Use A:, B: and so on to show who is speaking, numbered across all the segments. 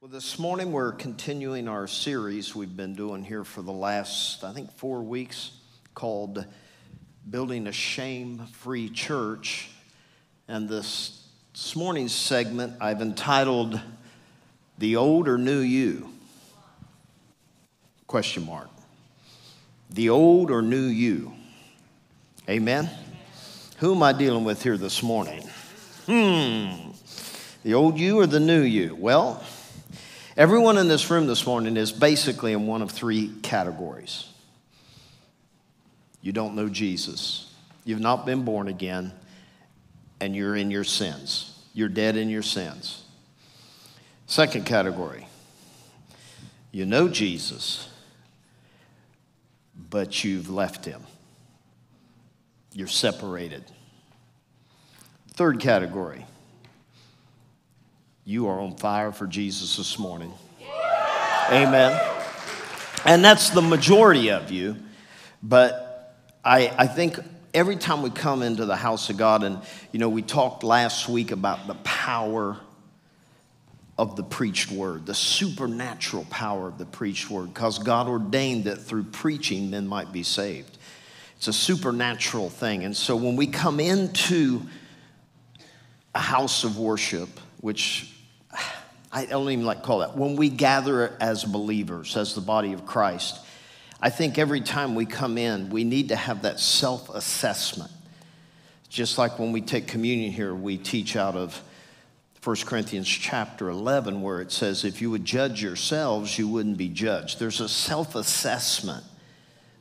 A: Well, this morning we're continuing our series we've been doing here for the last, I think, four weeks called Building a Shame Free Church. And this, this morning's segment I've entitled The Old or New You? Question mark. The old or new you? Amen? Who am I dealing with here this morning? Hmm. The old you or the new you? Well, Everyone in this room this morning is basically in one of three categories. You don't know Jesus, you've not been born again, and you're in your sins. You're dead in your sins. Second category you know Jesus, but you've left him. You're separated. Third category you are on fire for Jesus this morning. Amen. And that's the majority of you. But I, I think every time we come into the house of God, and you know, we talked last week about the power of the preached word, the supernatural power of the preached word, because God ordained that through preaching men might be saved. It's a supernatural thing. And so when we come into a house of worship, which I don't even like call that, when we gather as believers, as the body of Christ, I think every time we come in, we need to have that self assessment. Just like when we take communion here, we teach out of 1 Corinthians chapter 11, where it says, If you would judge yourselves, you wouldn't be judged. There's a self assessment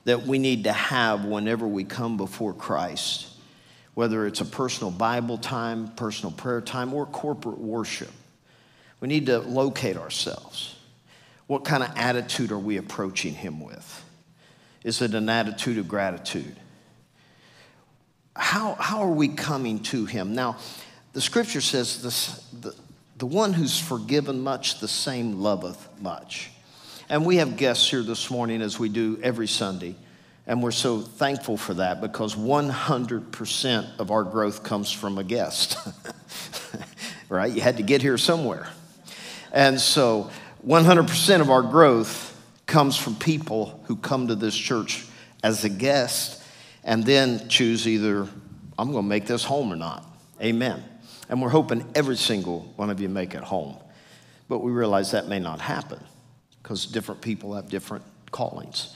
A: that we need to have whenever we come before Christ, whether it's a personal Bible time, personal prayer time, or corporate worship. We need to locate ourselves. What kind of attitude are we approaching Him with? Is it an attitude of gratitude? How, how are we coming to Him? Now, the scripture says this, the, the one who's forgiven much, the same loveth much. And we have guests here this morning, as we do every Sunday. And we're so thankful for that because 100% of our growth comes from a guest. right? You had to get here somewhere. And so 100% of our growth comes from people who come to this church as a guest and then choose either, I'm going to make this home or not. Amen. And we're hoping every single one of you make it home. But we realize that may not happen because different people have different callings.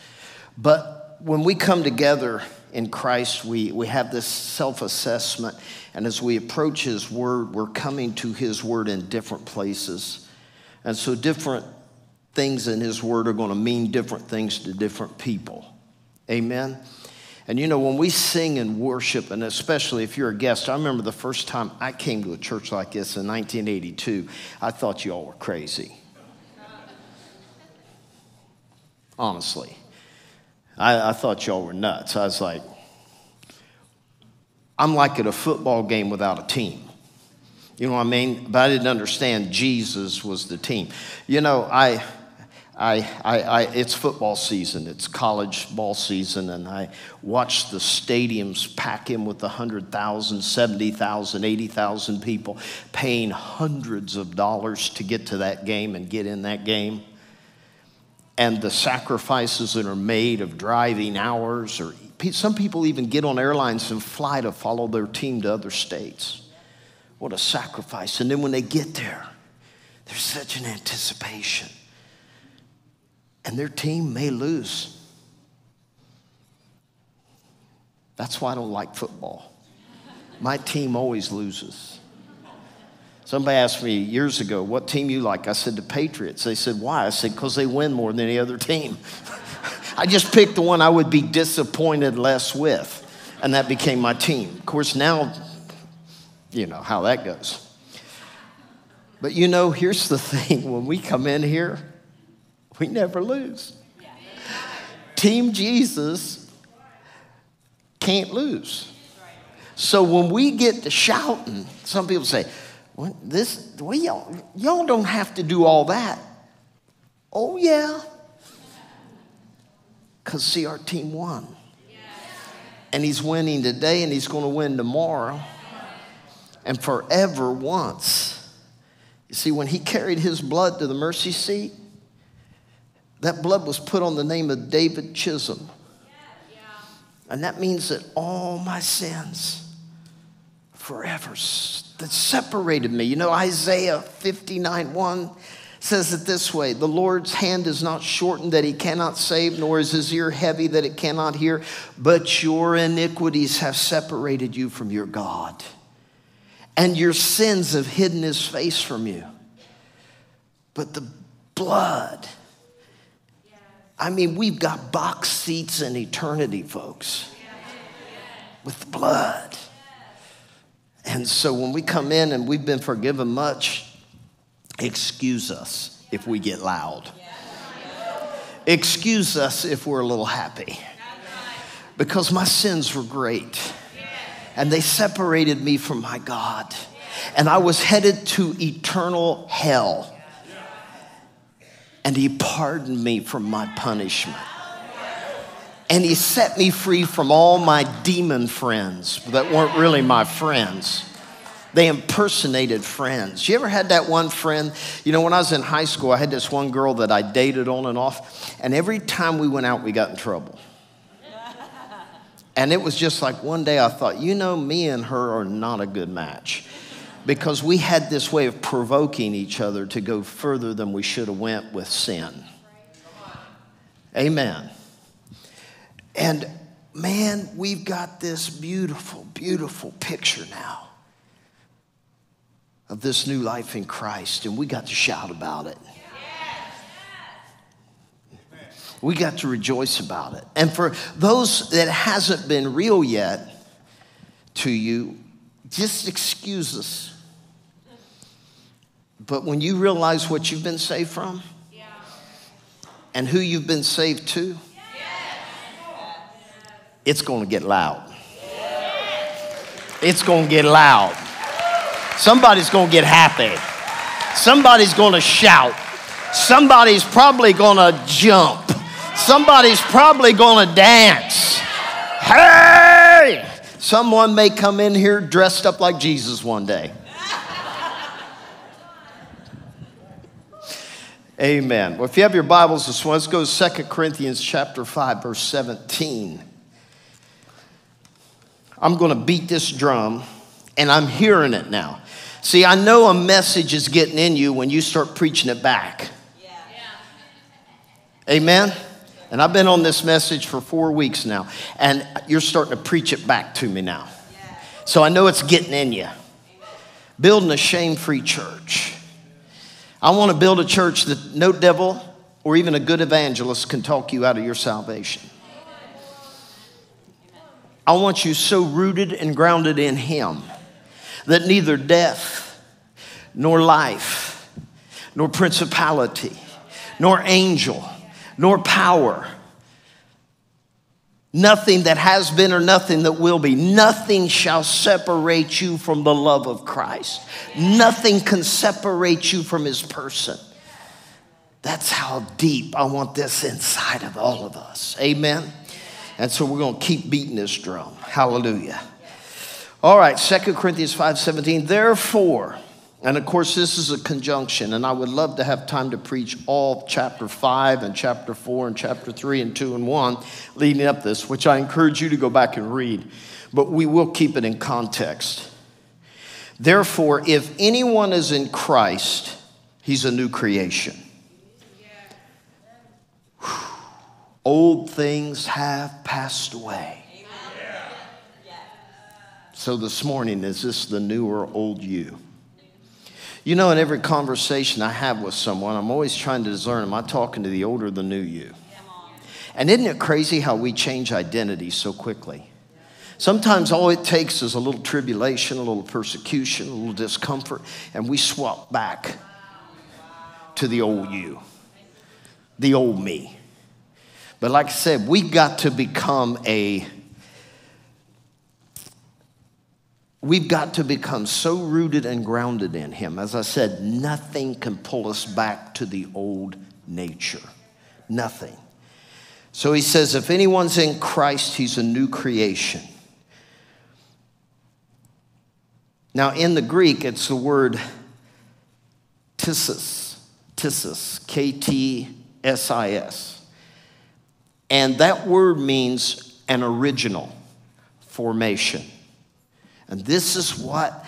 A: But when we come together in Christ, we, we have this self assessment. And as we approach His Word, we're coming to His Word in different places. And so different things in His Word are going to mean different things to different people. Amen? And you know, when we sing and worship, and especially if you're a guest, I remember the first time I came to a church like this in 1982, I thought you all were crazy. Honestly. I, I thought y'all were nuts. I was like, I'm like at a football game without a team. You know what I mean? But I didn't understand Jesus was the team. You know, I, I, I, I, it's football season, it's college ball season, and I watch the stadiums pack in with 100,000, 70,000, 80,000 people paying hundreds of dollars to get to that game and get in that game. And the sacrifices that are made of driving hours, or some people even get on airlines and fly to follow their team to other states. What a sacrifice. And then when they get there, there's such an anticipation. And their team may lose. That's why I don't like football. My team always loses. Somebody asked me years ago, what team you like? I said, the Patriots. They said, why? I said, because they win more than any other team. I just picked the one I would be disappointed less with, and that became my team. Of course, now you know how that goes. But you know, here's the thing when we come in here, we never lose. Team Jesus can't lose. So when we get to shouting, some people say, well, this, we, y'all, y'all don't have to do all that. Oh, yeah. Because, see, our team won. And he's winning today and he's going to win tomorrow and forever once You see, when he carried his blood to the mercy seat, that blood was put on the name of David Chisholm. And that means that all my sins forever that separated me. You know, Isaiah 59 1 says it this way The Lord's hand is not shortened that he cannot save, nor is his ear heavy that it cannot hear, but your iniquities have separated you from your God, and your sins have hidden his face from you. But the blood, I mean, we've got box seats in eternity, folks, with blood. And so when we come in and we've been forgiven much, excuse us if we get loud. Excuse us if we're a little happy. Because my sins were great. And they separated me from my God. And I was headed to eternal hell. And He pardoned me from my punishment. And He set me free from all my demon friends that weren't really my friends. They impersonated friends. You ever had that one friend? You know, when I was in high school, I had this one girl that I dated on and off, and every time we went out, we got in trouble. And it was just like one day I thought, you know, me and her are not a good match because we had this way of provoking each other to go further than we should have went with sin. Amen. And man, we've got this beautiful, beautiful picture now of this new life in Christ, and we got to shout about it. We got to rejoice about it. And for those that hasn't been real yet to you, just excuse us. But when you realize what you've been saved from and who you've been saved to, it's going to get loud. It's going to get loud. Somebody's going to get happy. Somebody's going to shout. Somebody's probably going to jump. Somebody's probably going to dance. Hey! Someone may come in here dressed up like Jesus one day. Amen. Well, if you have your Bibles this one, let's go to 2 Corinthians chapter 5, verse 17. I'm going to beat this drum, and I'm hearing it now. See, I know a message is getting in you when you start preaching it back. Yeah. Amen? And I've been on this message for four weeks now, and you're starting to preach it back to me now. So I know it's getting in you. Building a shame free church. I want to build a church that no devil or even a good evangelist can talk you out of your salvation. I want you so rooted and grounded in Him that neither death, nor life, nor principality, nor angel, nor power, nothing that has been or nothing that will be, nothing shall separate you from the love of Christ. Nothing can separate you from his person. That's how deep I want this inside of all of us. Amen. And so we're going to keep beating this drum. Hallelujah. All right, 2 Corinthians 5:17. Therefore, and of course, this is a conjunction, and I would love to have time to preach all chapter 5 and chapter 4 and chapter 3 and 2 and 1 leading up this, which I encourage you to go back and read, but we will keep it in context. Therefore, if anyone is in Christ, he's a new creation. Old things have passed away. So this morning, is this the new or old you? You know, in every conversation I have with someone, I'm always trying to discern am I talking to the old or the new you? And isn't it crazy how we change identity so quickly? Sometimes all it takes is a little tribulation, a little persecution, a little discomfort, and we swap back to the old you, the old me. But like I said, we got to become a We've got to become so rooted and grounded in Him. As I said, nothing can pull us back to the old nature. Nothing. So he says, if anyone's in Christ, he's a new creation. Now, in the Greek, it's the word Ktisis, Ktisis, K T S I S. And that word means an original formation. And this is what,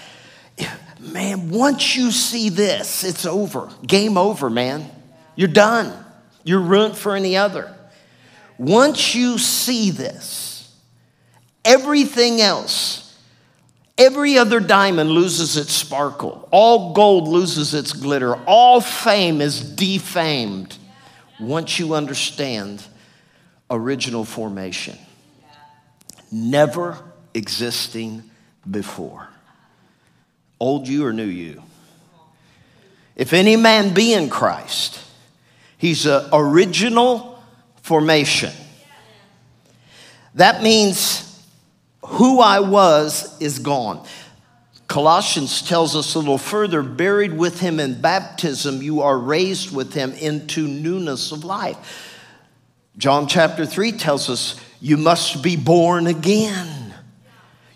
A: man, once you see this, it's over. Game over, man. You're done. You're ruined for any other. Once you see this, everything else, every other diamond loses its sparkle. All gold loses its glitter. All fame is defamed once you understand original formation. Never existing before. Old you or new you. If any man be in Christ, he's an original formation. That means who I was is gone. Colossians tells us a little further buried with him in baptism, you are raised with him into newness of life. John chapter 3 tells us you must be born again.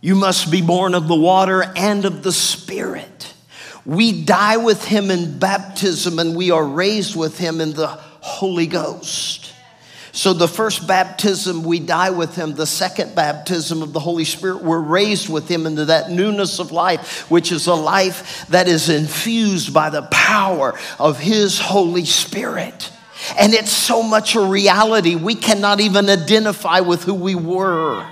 A: You must be born of the water and of the Spirit. We die with him in baptism and we are raised with him in the Holy Ghost. So, the first baptism, we die with him. The second baptism of the Holy Spirit, we're raised with him into that newness of life, which is a life that is infused by the power of his Holy Spirit. And it's so much a reality, we cannot even identify with who we were.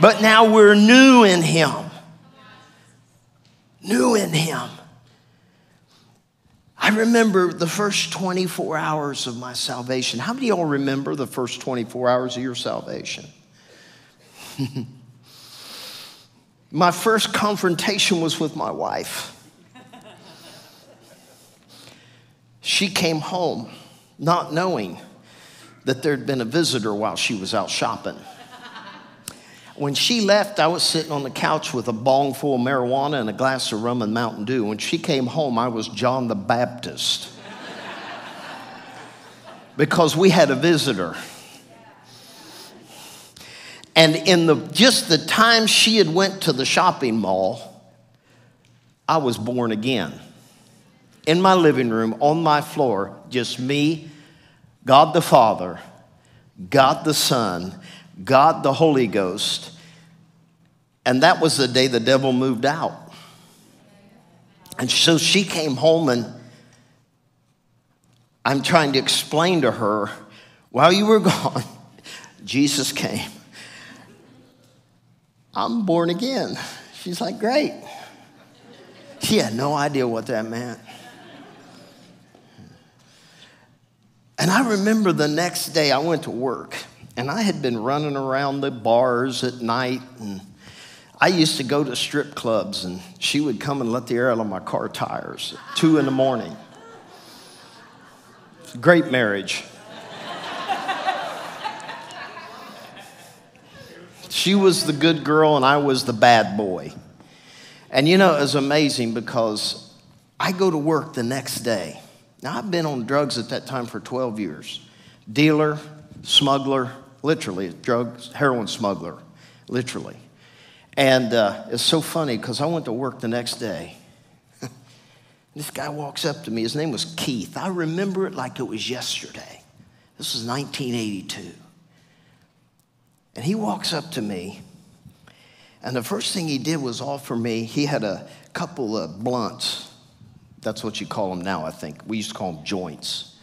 A: But now we're new in him. New in him. I remember the first 24 hours of my salvation. How many of y'all remember the first 24 hours of your salvation? my first confrontation was with my wife. She came home not knowing that there'd been a visitor while she was out shopping. When she left, I was sitting on the couch with a bong full of marijuana and a glass of rum and Mountain Dew. When she came home, I was John the Baptist because we had a visitor. And in the just the time she had went to the shopping mall, I was born again. In my living room, on my floor, just me, God the Father, God the Son, God the Holy Ghost. And that was the day the devil moved out. And so she came home, and I'm trying to explain to her while you were gone, Jesus came. I'm born again. She's like, Great. She had no idea what that meant. And I remember the next day I went to work and I had been running around the bars at night and I used to go to strip clubs and she would come and let the air out of my car tires at two in the morning. Great marriage. she was the good girl and I was the bad boy. And you know, it was amazing because I go to work the next day. Now, I've been on drugs at that time for 12 years dealer, smuggler, literally, a drug heroin smuggler, literally. And uh, it's so funny because I went to work the next day. this guy walks up to me. His name was Keith. I remember it like it was yesterday. This was 1982. And he walks up to me. And the first thing he did was offer me, he had a couple of blunts. That's what you call them now, I think. We used to call them joints.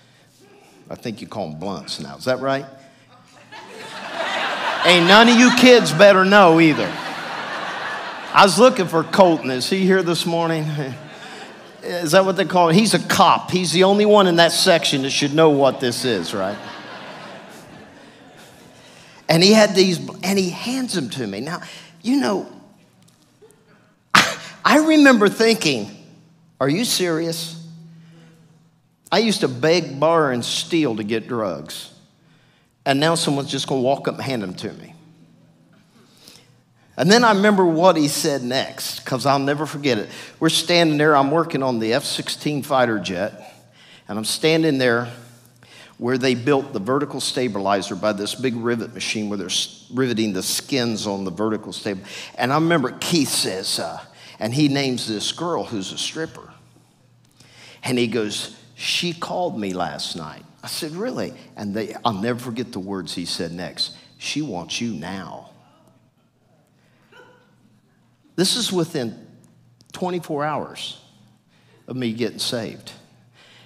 A: I think you call them blunts now. Is that right? Ain't none of you kids better know either. I was looking for Colton. Is he here this morning? Is that what they call him? He's a cop. He's the only one in that section that should know what this is, right? And he had these, and he hands them to me. Now, you know, I remember thinking, are you serious? I used to beg, borrow, and steal to get drugs and now someone's just going to walk up and hand them to me. And then I remember what he said next, because I'll never forget it. We're standing there, I'm working on the F 16 fighter jet, and I'm standing there where they built the vertical stabilizer by this big rivet machine where they're riveting the skins on the vertical stable. And I remember Keith says, uh, and he names this girl who's a stripper. And he goes, She called me last night. I said, Really? And they, I'll never forget the words he said next. She wants you now. This is within 24 hours of me getting saved.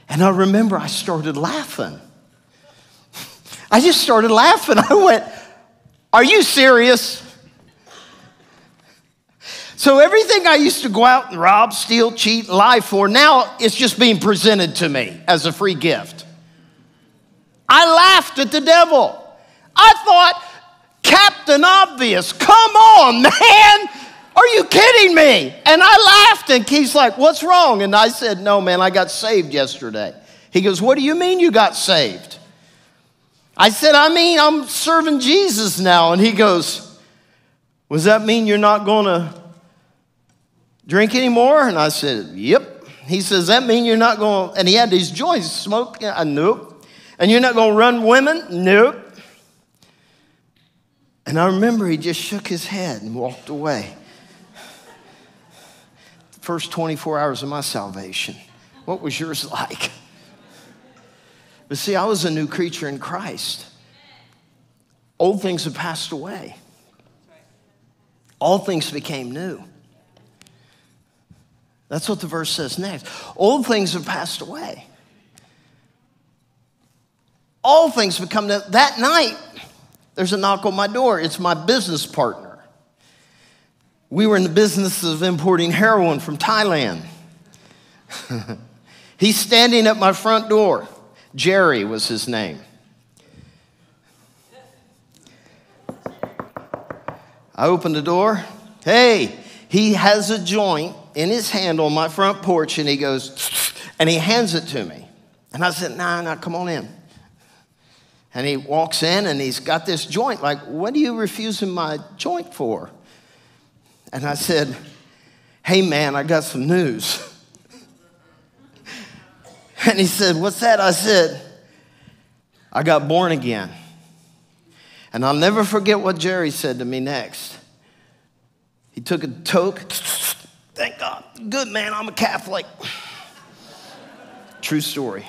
A: And I remember I started laughing. I just started laughing. I went, Are you serious? So everything I used to go out and rob, steal, cheat, lie for, now it's just being presented to me as a free gift. I laughed at the devil. I thought, Captain Obvious, come on, man. Are you kidding me? And I laughed, and he's like, What's wrong? And I said, No, man, I got saved yesterday. He goes, What do you mean you got saved? I said, I mean, I'm serving Jesus now. And he goes, Does that mean you're not going to drink anymore? And I said, Yep. He says, That mean you're not going to, and he had these joints, smoke? I nope. And you're not going to run women? Nope. And I remember he just shook his head and walked away. The first 24 hours of my salvation. What was yours like? But see, I was a new creature in Christ. Old things have passed away, all things became new. That's what the verse says next. Old things have passed away. All things become. That night, there's a knock on my door. It's my business partner. We were in the business of importing heroin from Thailand. He's standing at my front door. Jerry was his name. I opened the door. Hey, he has a joint in his hand on my front porch and he goes, and he hands it to me. And I said, nah, nah, come on in. And he walks in and he's got this joint. Like, what are you refusing my joint for? And I said, hey, man, I got some news. and he said, what's that? I said, I got born again. And I'll never forget what Jerry said to me next. He took a toke. Thank God. Good man, I'm a Catholic. True story.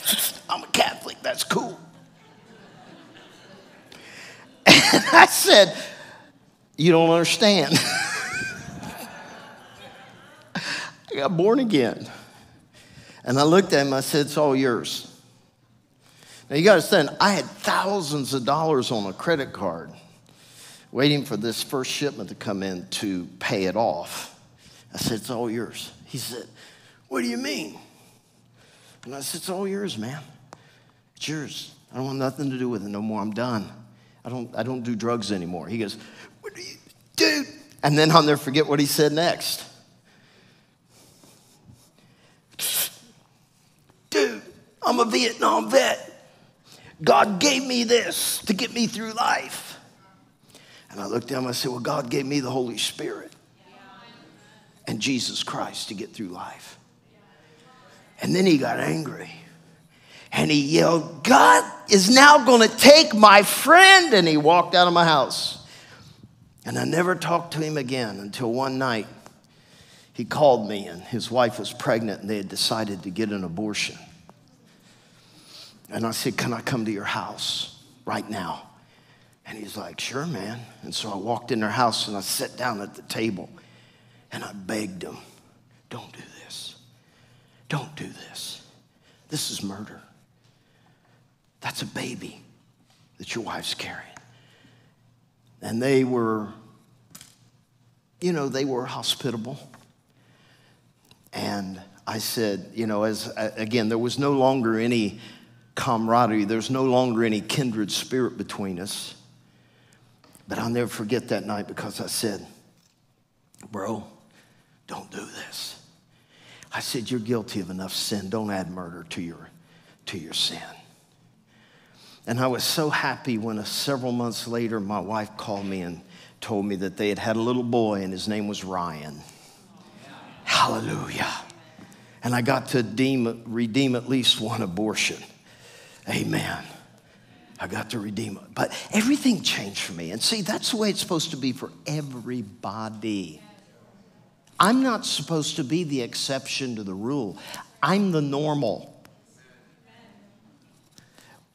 A: I'm a Catholic, that's cool. And I said, You don't understand. I got born again. And I looked at him, I said, It's all yours. Now you got to understand, I had thousands of dollars on a credit card waiting for this first shipment to come in to pay it off. I said, It's all yours. He said, What do you mean? And I said, It's all yours, man. It's yours. I don't want nothing to do with it no more. I'm done. I don't, I don't do drugs anymore. He goes, What do you do? And then I'll never forget what he said next. Dude, I'm a Vietnam vet. God gave me this to get me through life. And I looked at him, I said, Well, God gave me the Holy Spirit and Jesus Christ to get through life. And then he got angry and he yelled, God is now going to take my friend. And he walked out of my house. And I never talked to him again until one night he called me and his wife was pregnant and they had decided to get an abortion. And I said, Can I come to your house right now? And he's like, Sure, man. And so I walked in their house and I sat down at the table and I begged him, Don't do this. Don't do this. This is murder. That's a baby that your wife's carrying. And they were, you know, they were hospitable. And I said, you know, as again, there was no longer any camaraderie, there's no longer any kindred spirit between us. But I'll never forget that night because I said, Bro, don't do this. I said, You're guilty of enough sin. Don't add murder to your, to your sin. And I was so happy when a, several months later my wife called me and told me that they had had a little boy and his name was Ryan. Hallelujah. And I got to redeem, redeem at least one abortion. Amen. I got to redeem it. But everything changed for me. And see, that's the way it's supposed to be for everybody. I'm not supposed to be the exception to the rule, I'm the normal.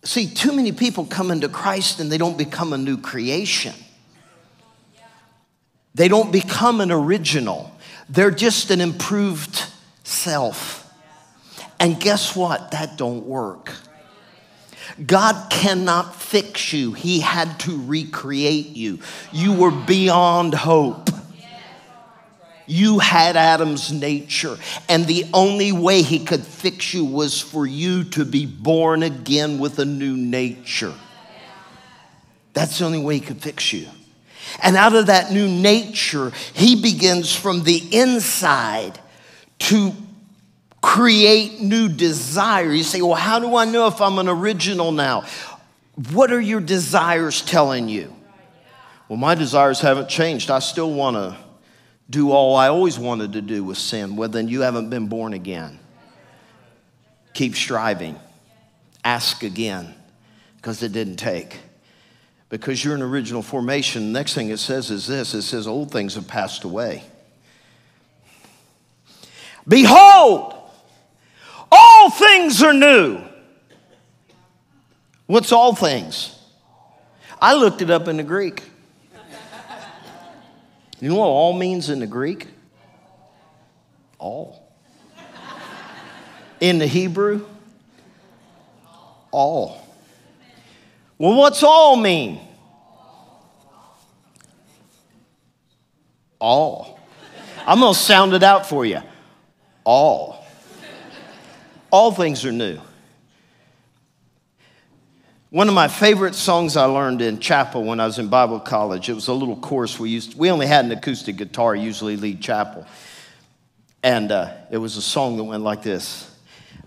A: See, too many people come into Christ and they don't become a new creation. They don't become an original. They're just an improved self. And guess what? That don't work. God cannot fix you. He had to recreate you. You were beyond hope. You had Adam's nature, and the only way he could fix you was for you to be born again with a new nature. That's the only way he could fix you. And out of that new nature, he begins from the inside to create new desire. You say, well, how do I know if I'm an original now? What are your desires telling you? Well, my desires haven't changed. I still want to do all I always wanted to do with sin. Well, then you haven't been born again. Keep striving. Ask again, because it didn't take. Because you're an original formation. The next thing it says is this it says, Old things have passed away. Behold, all things are new. What's all things? I looked it up in the Greek. You know what all means in the Greek? All. In the Hebrew, all. Well, what's all mean? All. I'm going to sound it out for you. All. All things are new. One of my favorite songs I learned in chapel when I was in Bible college, it was a little course we used. We only had an acoustic guitar, usually lead chapel. And uh, it was a song that went like this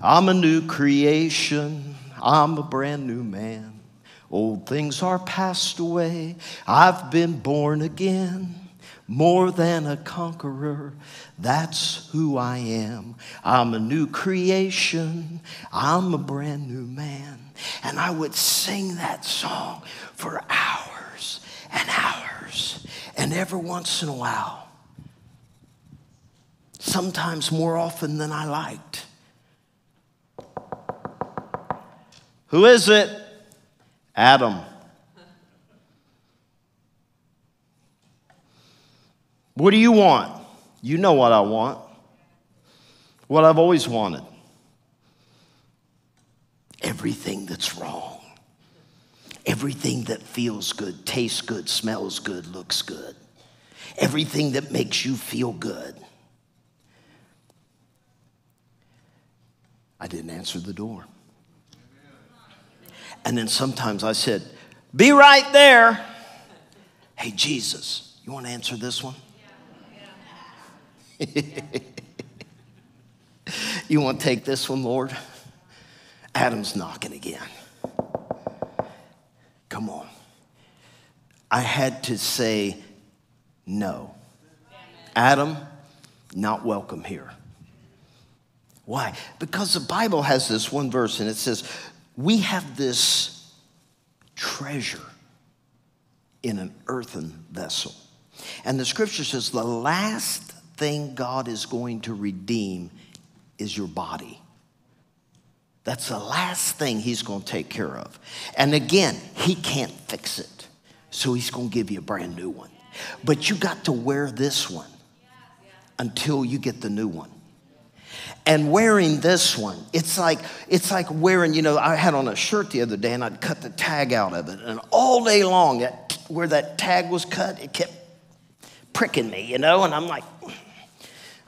A: I'm a new creation, I'm a brand new man. Old things are passed away, I've been born again. More than a conqueror, that's who I am. I'm a new creation, I'm a brand new man. And I would sing that song for hours and hours. And every once in a while, sometimes more often than I liked. Who is it? Adam. What do you want? You know what I want. What I've always wanted everything that's wrong, everything that feels good, tastes good, smells good, looks good, everything that makes you feel good. I didn't answer the door. And then sometimes I said, Be right there. Hey, Jesus, you want to answer this one? you want to take this one, Lord? Adam's knocking again. Come on. I had to say no. Adam, not welcome here. Why? Because the Bible has this one verse and it says, We have this treasure in an earthen vessel. And the scripture says, The last thing God is going to redeem is your body. That's the last thing he's going to take care of. And again, he can't fix it. So he's going to give you a brand new one. But you got to wear this one until you get the new one. And wearing this one, it's like it's like wearing, you know, I had on a shirt the other day and I'd cut the tag out of it. And all day long, where that tag was cut, it kept pricking me, you know, and I'm like,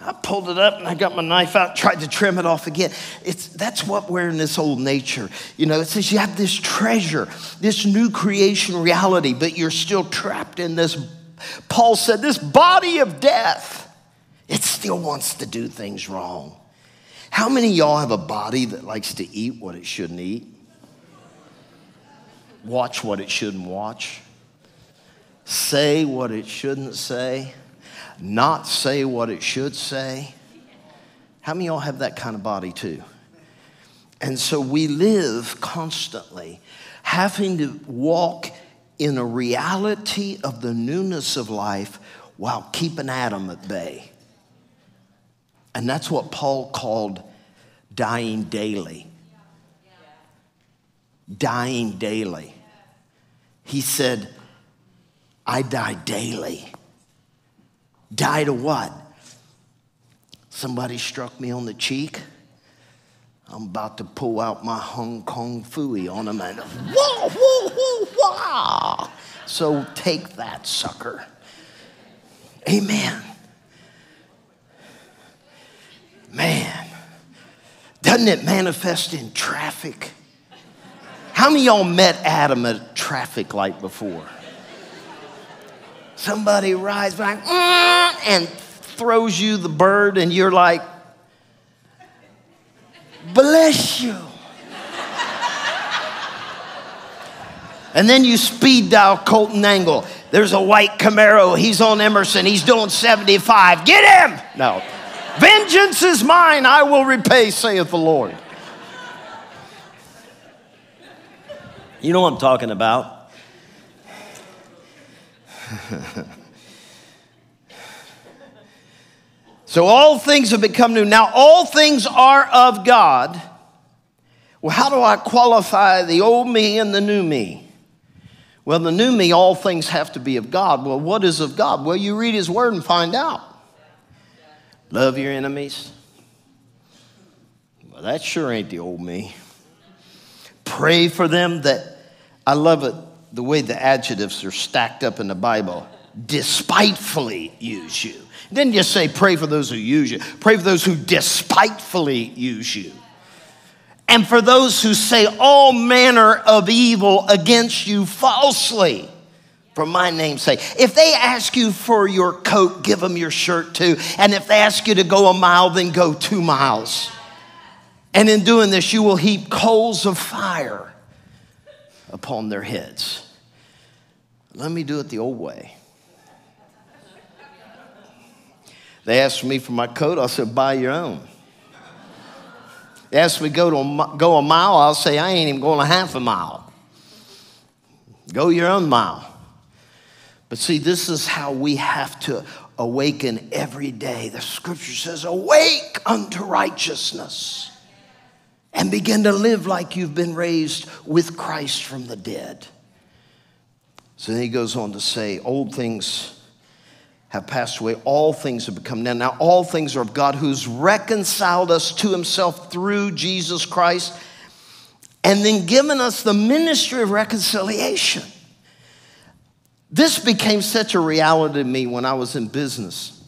A: I pulled it up and I got my knife out, tried to trim it off again. It's, that's what we're in this old nature. You know, it says you have this treasure, this new creation reality, but you're still trapped in this. Paul said, this body of death, it still wants to do things wrong. How many y'all have a body that likes to eat what it shouldn't eat? Watch what it shouldn't watch? Say what it shouldn't say? Not say what it should say. How many of y'all have that kind of body too? And so we live constantly having to walk in a reality of the newness of life while keeping Adam at bay. And that's what Paul called dying daily. Dying daily. He said, I die daily. Die to what? Somebody struck me on the cheek. I'm about to pull out my Hong Kong Phooey on them and whoa, whoa, whoa, whoa. So take that, sucker. Amen. Man, doesn't it manifest in traffic? How many y'all met Adam at a traffic light before? Somebody rides by mm, and throws you the bird, and you're like, bless you. And then you speed dial Colton Angle. There's a white Camaro. He's on Emerson. He's doing 75. Get him! No. Vengeance is mine. I will repay, saith the Lord. You know what I'm talking about. so all things have become new. Now, all things are of God. Well, how do I qualify the old me and the new me? Well, the new me, all things have to be of God. Well, what is of God? Well, you read his word and find out. Love your enemies. Well, that sure ain't the old me. Pray for them that, I love it, the way the adjectives are stacked up in the Bible, despitefully use you. Didn't just say pray for those who use you, pray for those who despitefully use you and for those who say all manner of evil against you falsely for my name's sake. If they ask you for your coat, give them your shirt too. And if they ask you to go a mile, then go two miles. And in doing this, you will heap coals of fire upon their heads. Let me do it the old way. They asked me for my coat, I said, buy your own. As we go, to a, go a mile, I'll say, I ain't even going a half a mile. Go your own mile. But see, this is how we have to awaken every day. The scripture says, Awake unto righteousness and begin to live like you've been raised with Christ from the dead. So then he goes on to say, Old things have passed away. All things have become new. Now, all things are of God who's reconciled us to himself through Jesus Christ and then given us the ministry of reconciliation. This became such a reality to me when I was in business.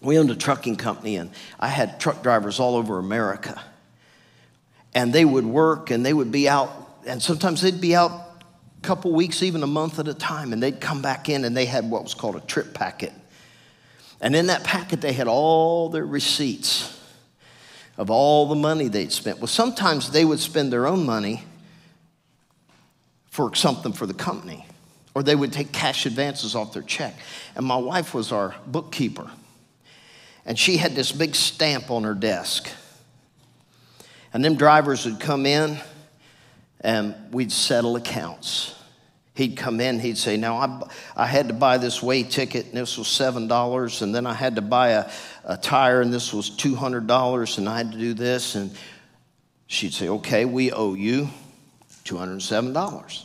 A: We owned a trucking company, and I had truck drivers all over America. And they would work and they would be out, and sometimes they'd be out couple weeks, even a month at a time, and they'd come back in and they had what was called a trip packet. And in that packet, they had all their receipts of all the money they'd spent. Well, sometimes they would spend their own money for something for the company, or they would take cash advances off their check. And my wife was our bookkeeper, and she had this big stamp on her desk. And them drivers would come in, and we'd settle accounts. He'd come in, he'd say, Now, I, I had to buy this weigh ticket, and this was $7, and then I had to buy a, a tire, and this was $200, and I had to do this. And she'd say, Okay, we owe you $207.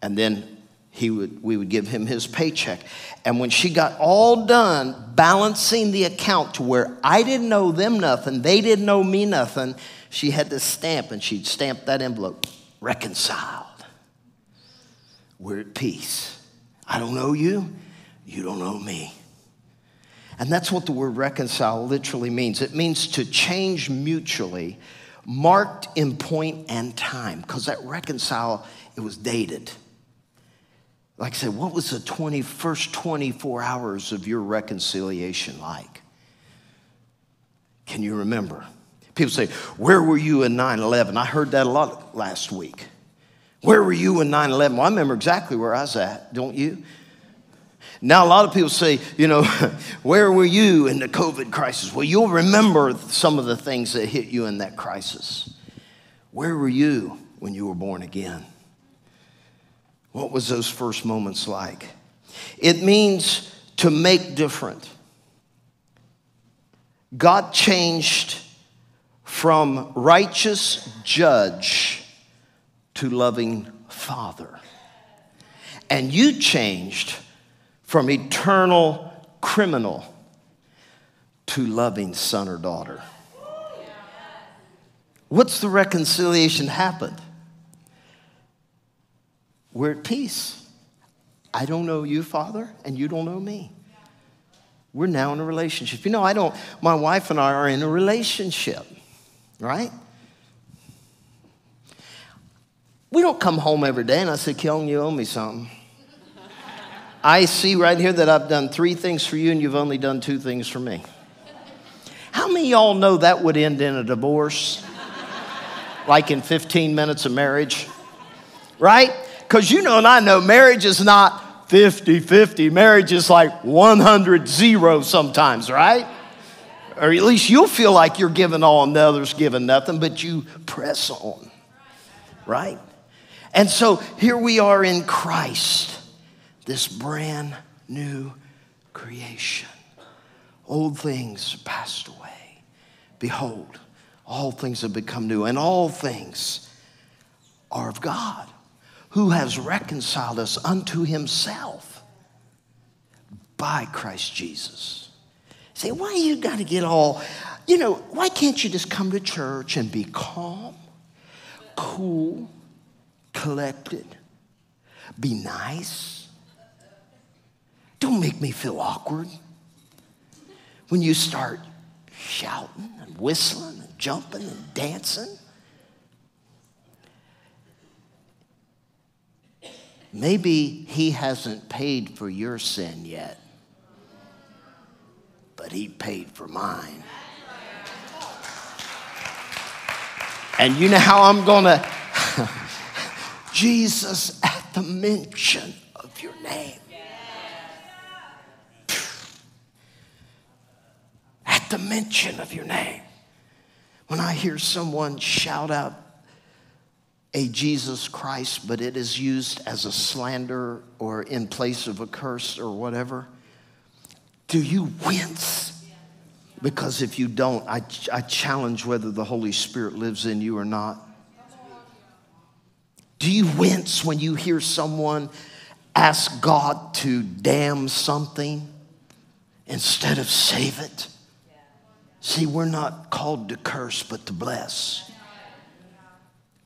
A: And then he would, we would give him his paycheck. And when she got all done balancing the account to where I didn't owe them nothing, they didn't owe me nothing, she had this stamp and she'd stamp that envelope reconciled. We're at peace. I don't know you, you don't know me. And that's what the word reconcile literally means it means to change mutually, marked in point and time, because that reconcile, it was dated. Like I said, what was the 20, first 24 hours of your reconciliation like? Can you remember? People say, Where were you in 9 11? I heard that a lot last week. Where were you in 9 11? Well, I remember exactly where I was at, don't you? Now, a lot of people say, you know, where were you in the COVID crisis? Well, you'll remember some of the things that hit you in that crisis. Where were you when you were born again? What was those first moments like? It means to make different. God changed from righteous judge to loving father. And you changed from eternal criminal to loving son or daughter. What's the reconciliation happened? We're at peace. I don't know you, Father, and you don't know me. We're now in a relationship. You know, I don't, my wife and I are in a relationship right? We don't come home every day and I said, Kyung, you owe me something. I see right here that I've done three things for you and you've only done two things for me. How many y'all know that would end in a divorce? like in 15 minutes of marriage? Right? Because you know and I know marriage is not 50 50. Marriage is like 100 0 sometimes, right? or at least you'll feel like you're giving all and the others giving nothing, but you press on, right? And so here we are in Christ, this brand new creation. Old things passed away. Behold, all things have become new, and all things are of God, who has reconciled us unto himself by Christ Jesus Say, why you got to get all, you know, why can't you just come to church and be calm, cool, collected, be nice? Don't make me feel awkward when you start shouting and whistling and jumping and dancing. Maybe he hasn't paid for your sin yet but he paid for mine. And you know how I'm going to, Jesus, at the mention of your name. At the mention of your name. When I hear someone shout out a Jesus Christ, but it is used as a slander or in place of a curse or whatever, do you wince? Because if you don't, I, I challenge whether the Holy Spirit lives in you or not. Do you wince when you hear someone ask God to damn something instead of save it? See, we're not called to curse, but to bless.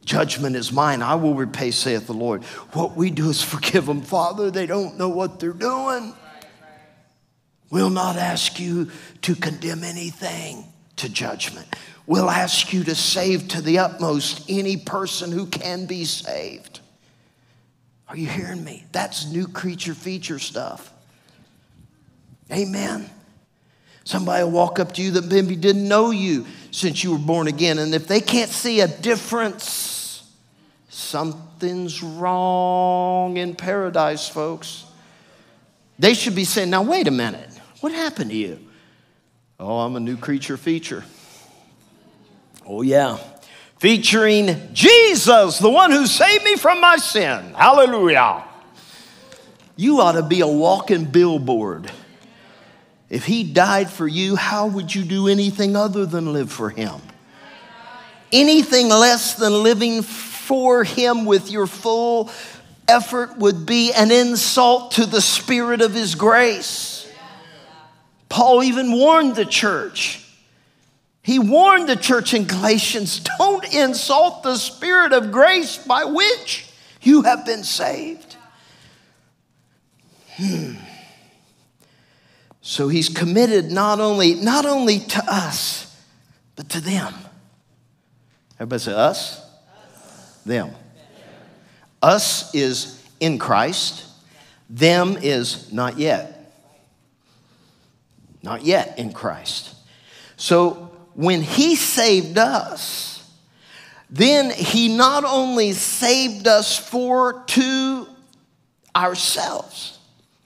A: Judgment is mine. I will repay, saith the Lord. What we do is forgive them. Father, they don't know what they're doing We will not ask you to condemn anything to judgment. We'll ask you to save to the utmost any person who can be saved. Are you hearing me? That's new creature feature stuff. Amen. Somebody will walk up to you that maybe didn't know you since you were born again, and if they can't see a difference, something's wrong in paradise, folks. They should be saying, Now, wait a minute. What happened to you? Oh, I'm a new creature feature. Oh, yeah. Featuring Jesus, the one who saved me from my sin. Hallelujah. You ought to be a walking billboard. If he died for you, how would you do anything other than live for him? Anything less than living for him with your full effort would be an insult to the spirit of his grace. Paul even warned the church. He warned the church in Galatians don't insult the spirit of grace by which you have been saved. Hmm. So he's committed not only, not only to us, but to them. Everybody say us? us. Them. Us is in Christ, them is not yet not yet in Christ. So when He saved us, then He not only saved us for to ourselves,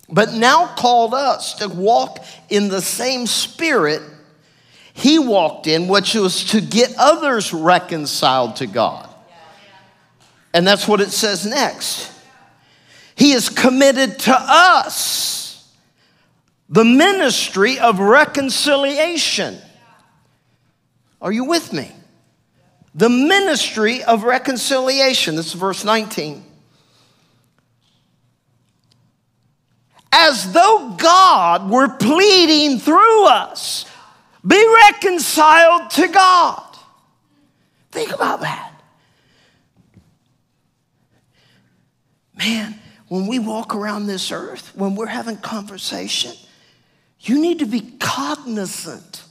A: but now called us to walk in the same spirit He walked in, which was to get others reconciled to God. And that's what it says next. He is committed to us the ministry of reconciliation. Are you with me? The ministry of reconciliation. This is verse 19. As though God were pleading through us, be reconciled to God. Think about that. Man, when we walk around this earth, when we're having conversation, you need to be cognizant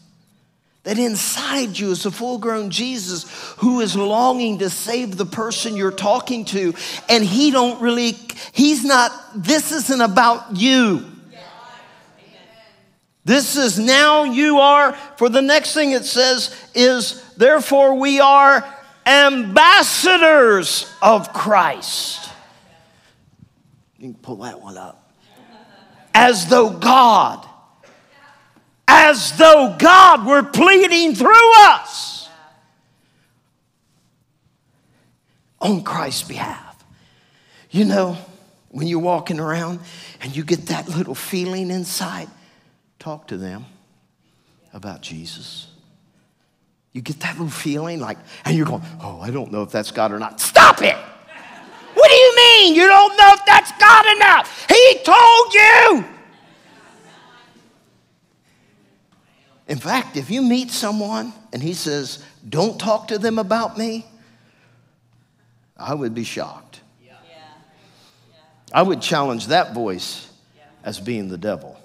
A: that inside you is a full grown Jesus who is longing to save the person you're talking to and he don't really he's not this isn't about you. This is now you are for the next thing it says is therefore we are ambassadors of Christ. You can pull that one up. As though God as though God were pleading through us on Christ's behalf. You know, when you're walking around and you get that little feeling inside, talk to them about Jesus. You get that little feeling like, and you're going, oh, I don't know if that's God or not. Stop it! What do you mean you don't know if that's God not? He told you. In fact, if you meet someone and he says, Don't talk to them about me, I would be shocked. Yeah. I would challenge that voice as being the devil.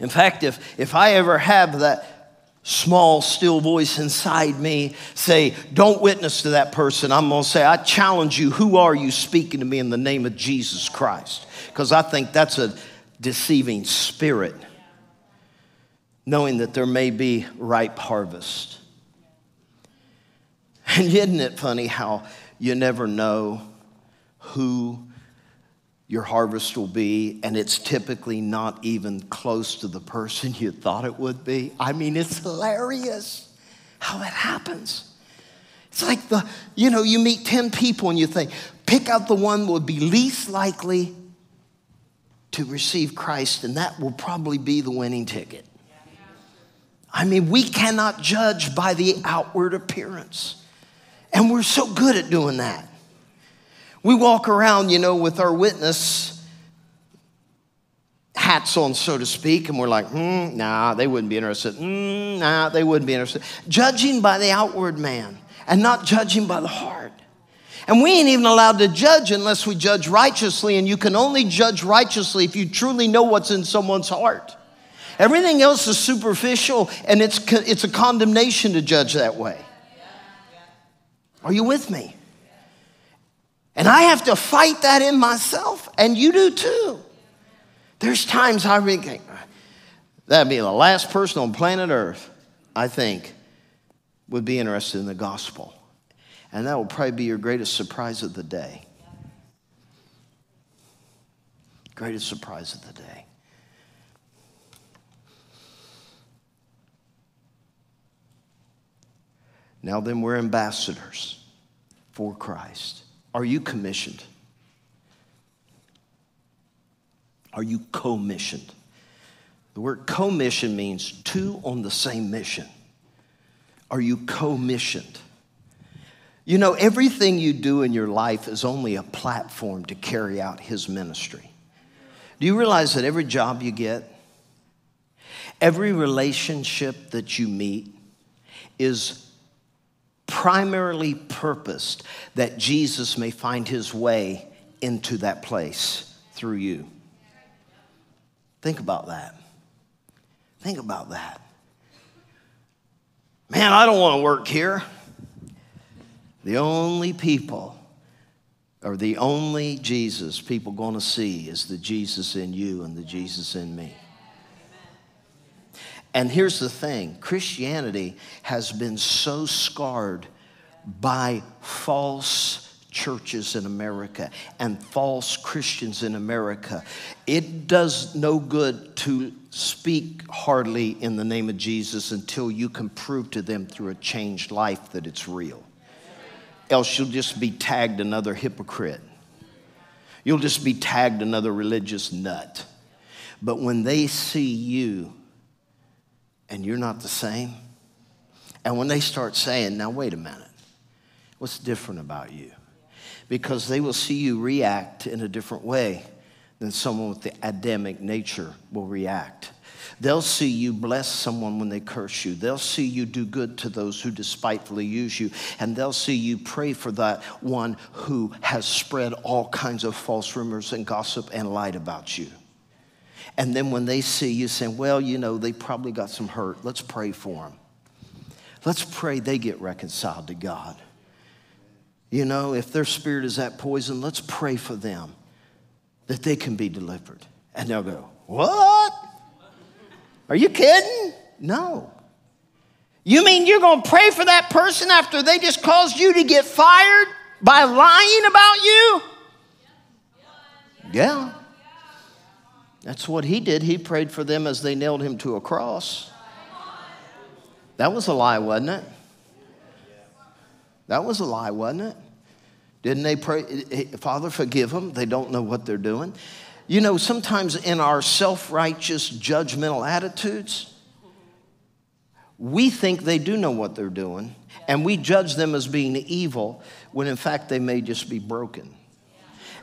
A: In fact, if, if I ever have that small, still voice inside me say, Don't witness to that person, I'm going to say, I challenge you, who are you speaking to me in the name of Jesus Christ? Because I think that's a deceiving spirit knowing that there may be ripe harvest. And isn't it funny how you never know who your harvest will be, and it's typically not even close to the person you thought it would be? I mean, it's hilarious how it happens. It's like the, you know, you meet 10 people and you think, pick out the one that would be least likely to receive Christ, and that will probably be the winning ticket. I mean, we cannot judge by the outward appearance. And we're so good at doing that. We walk around, you know, with our witness hats on, so to speak, and we're like, hmm, nah, they wouldn't be interested. Mm, nah, they wouldn't be interested. Judging by the outward man and not judging by the heart. And we ain't even allowed to judge unless we judge righteously, and you can only judge righteously if you truly know what's in someone's heart. Everything else is superficial and it's, it's a condemnation to judge that way. Are you with me? And I have to fight that in myself, and you do too. There's times I think that'd be the last person on planet Earth, I think, would be interested in the gospel. And that will probably be your greatest surprise of the day. Greatest surprise of the day. Now then, we're ambassadors for Christ. Are you commissioned? Are you commissioned? The word commission means two on the same mission. Are you commissioned? You know, everything you do in your life is only a platform to carry out His ministry. Do you realize that every job you get, every relationship that you meet is primarily purposed that Jesus may find his way into that place through you. Think about that. Think about that. Man, I don't want to work here. The only people, or the only Jesus people going to see is the Jesus in you and the Jesus in me. And here's the thing Christianity has been so scarred by false churches in America and false Christians in America. It does no good to speak hardly in the name of Jesus until you can prove to them through a changed life that it's real. Else you'll just be tagged another hypocrite. You'll just be tagged another religious nut. But when they see you and you're not the same, And when they start saying, now wait a minute, what's different about you? Because they will see you react in a different way than someone with the Adamic nature will react. They'll see you bless someone when they curse you. They'll see you do good to those who despitefully use you. And they'll see you pray for that one who has spread all kinds of false rumors and gossip and lied about you. And then when they see you saying, well, you know, they probably got some hurt, let's pray for them. Let's pray they get reconciled to God. You know, if their spirit is that poison, let's pray for them that they can be delivered. And they'll go, What? Are you kidding? No. You mean you're going to pray for that person after they just caused you to get fired by lying about you? Yeah. That's what he did. He prayed for them as they nailed him to a cross. That was a lie, wasn't it? That was a lie, wasn't it? Didn't they pray, Father, forgive them? They don't know what they're doing. You know, sometimes in our self righteous, judgmental attitudes, we think they do know what they're doing, and we judge them as being evil when in fact they may just be broken.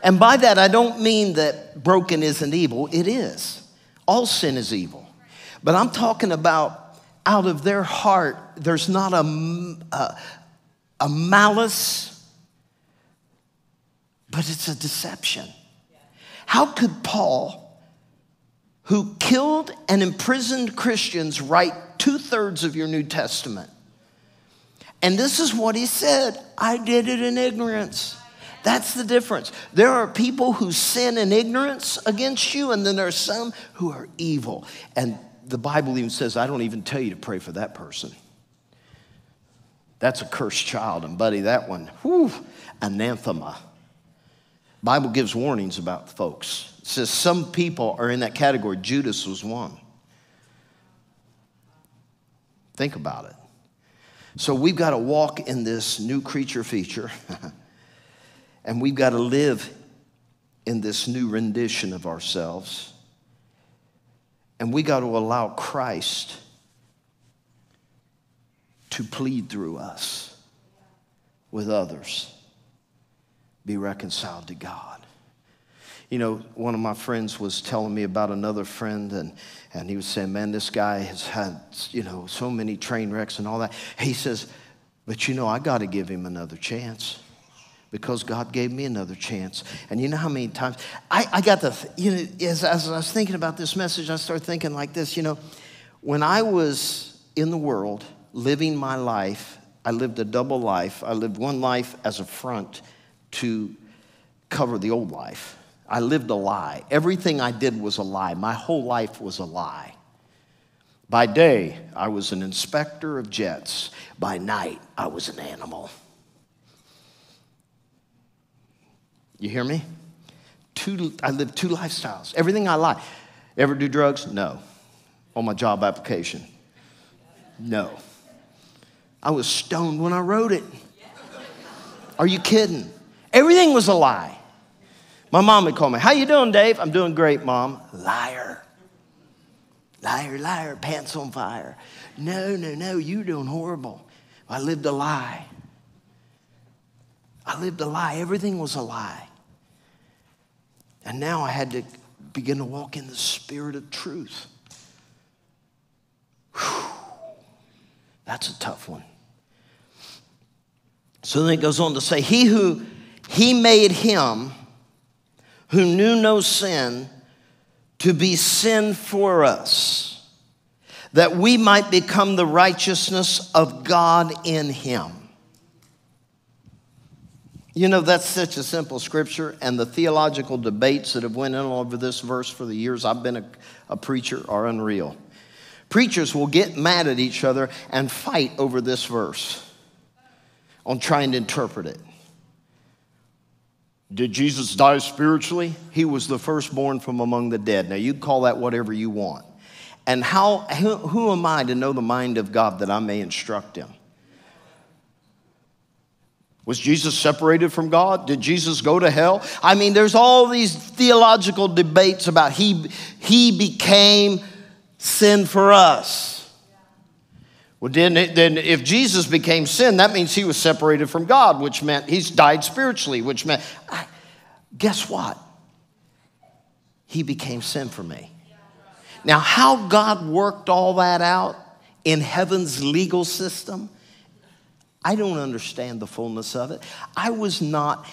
A: And by that, I don't mean that broken isn't evil, it is. All sin is evil. But I'm talking about out of their heart, there's not a, a, a malice, but it's a deception. How could Paul, who killed and imprisoned Christians, write two thirds of your New Testament? And this is what he said I did it in ignorance. That's the difference. There are people who sin in ignorance against you, and then there are some who are evil. And the Bible even says, I don't even tell you to pray for that person. That's a cursed child. And, buddy, that one, whew, anathema. Bible gives warnings about folks. It says some people are in that category. Judas was one. Think about it. So we've got to walk in this new creature feature, and we've got to live in this new rendition of ourselves. And we got to allow Christ to plead through us with others be reconciled to God. You know, one of my friends was telling me about another friend, and, and he was saying, Man, this guy has had, you know, so many train wrecks and all that. He says, But you know, I got to give him another chance because God gave me another chance. And you know how many times I, I got the, you know, as, as I was thinking about this message, I started thinking like this, you know, when I was in the world living my life, I lived a double life. I lived one life as a front to cover the old life. I lived a lie. Everything I did was a lie. My whole life was a lie. By day, I was an inspector of jets. By night, I was an animal. You hear me? Two, I live two lifestyles. Everything I lie. Ever do drugs? No. On my job application? No. I was stoned when I wrote it. Are you kidding? Everything was a lie. My mom would call me, How you doing, Dave? I'm doing great, Mom. Liar. Liar, liar, pants on fire. No, no, no, you're doing horrible. I lived a lie. I lived a lie. Everything was a lie. And now I had to begin to walk in the spirit of truth. Whew. That's a tough one. So then it goes on to say, He who he made him who knew no sin to be sin for us, that we might become the righteousness of God in him. You know, that's such a simple scripture, and the theological debates that have went on over this verse for the years I've been a, a preacher are unreal. Preachers will get mad at each other and fight over this verse on trying to interpret it. Did Jesus die spiritually? He was the firstborn from among the dead. Now, you call that whatever you want. And how, who, who am I to know the mind of God that I may instruct him? Was Jesus separated from God? Did Jesus go to hell? I mean, there's all these theological debates about he, he became sin for us. Well, then, then if Jesus became sin, that means he was separated from God, which meant he's died spiritually, which meant, I, guess what? He became sin for me. Now, how God worked all that out in heaven's legal system, I don't understand the fullness of it. I was not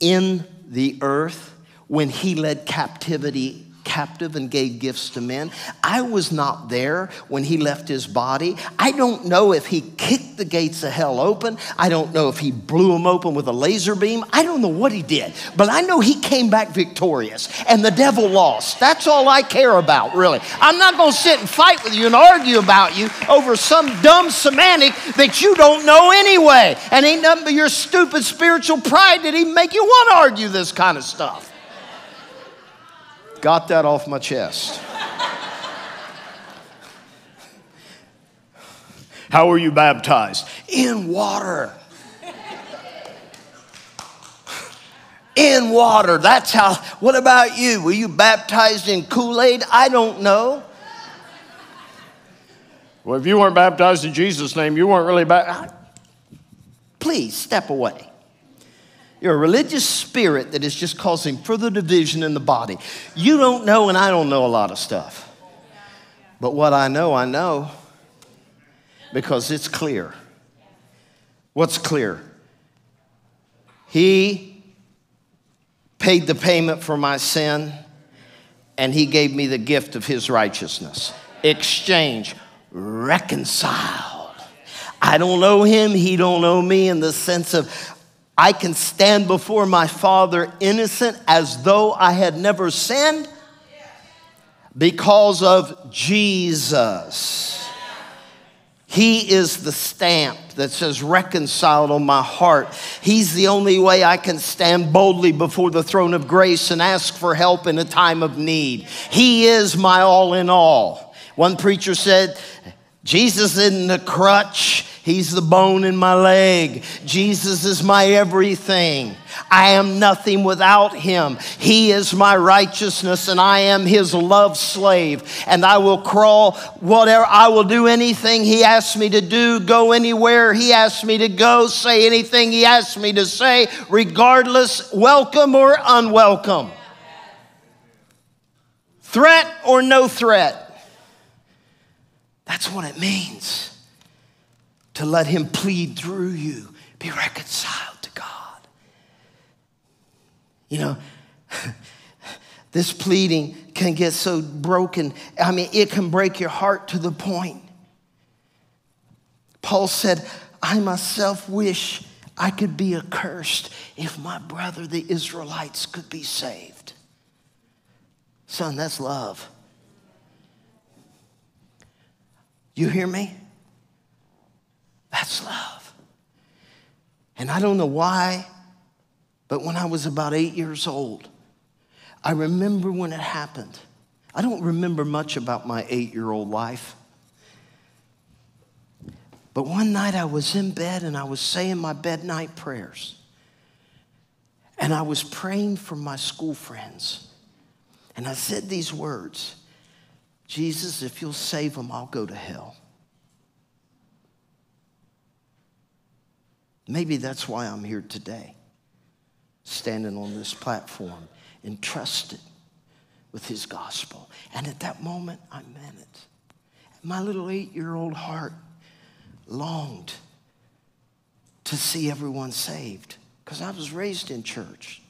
A: in the earth when he led captivity captive and gave gifts to men. I was not there when he left his body. I don't know if he kicked the gates of hell open. I don't know if he blew them open with a laser beam. I don't know what he did, but I know he came back victorious and the devil lost. That's all I care about, really. I'm not going to sit and fight with you and argue about you over some dumb semantic that you don't know anyway. And ain't nothing but your stupid spiritual pride that even make you want to argue this kind of stuff. Got that off my chest. How were you baptized? In water. in water. That's how. What about you? Were you baptized in Kool Aid? I don't know. Well, if you weren't baptized in Jesus' name, you weren't really baptized. Please step away. You're a religious spirit that is just causing further division in the body. You don't know, and I don't know a lot of stuff. But what I know, I know because it's clear. What's clear? He paid the payment for my sin, and He gave me the gift of His righteousness. Exchange, reconciled. I don't know Him, He don't know me in the sense of I can stand before my Father innocent as though I had never sinned because of Jesus. He is the stamp that says reconciled on my heart. He's the only way I can stand boldly before the throne of grace and ask for help in a time of need. He is my all in all. One preacher said, Jesus isn't a crutch. He's the bone in my leg. Jesus is my everything. I am nothing without him. He is my righteousness and I am his love slave. And I will crawl whatever, I will do anything he asks me to do, go anywhere he asks me to go, say anything he asks me to say, regardless, welcome or unwelcome. Threat or no threat. That's what it means to let Him plead through you. Be reconciled to God. You know, this pleading can get so broken. I mean, it can break your heart to the point. Paul said, I myself wish I could be accursed if my brother, the Israelites, could be saved. Son, that's love. You hear me? That's love. And I don't know why, but when I was about eight years old, I remember when it happened. I don't remember much about my eight year old life. But one night I was in bed and I was saying my bed night prayers. And I was praying for my school friends. And I said these words Jesus, if you'll save them, I'll go to hell. Maybe that's why I'm here today, standing on this platform, entrusted with his gospel. And at that moment, I meant it. My little eight year old heart longed to see everyone saved because I was raised in church.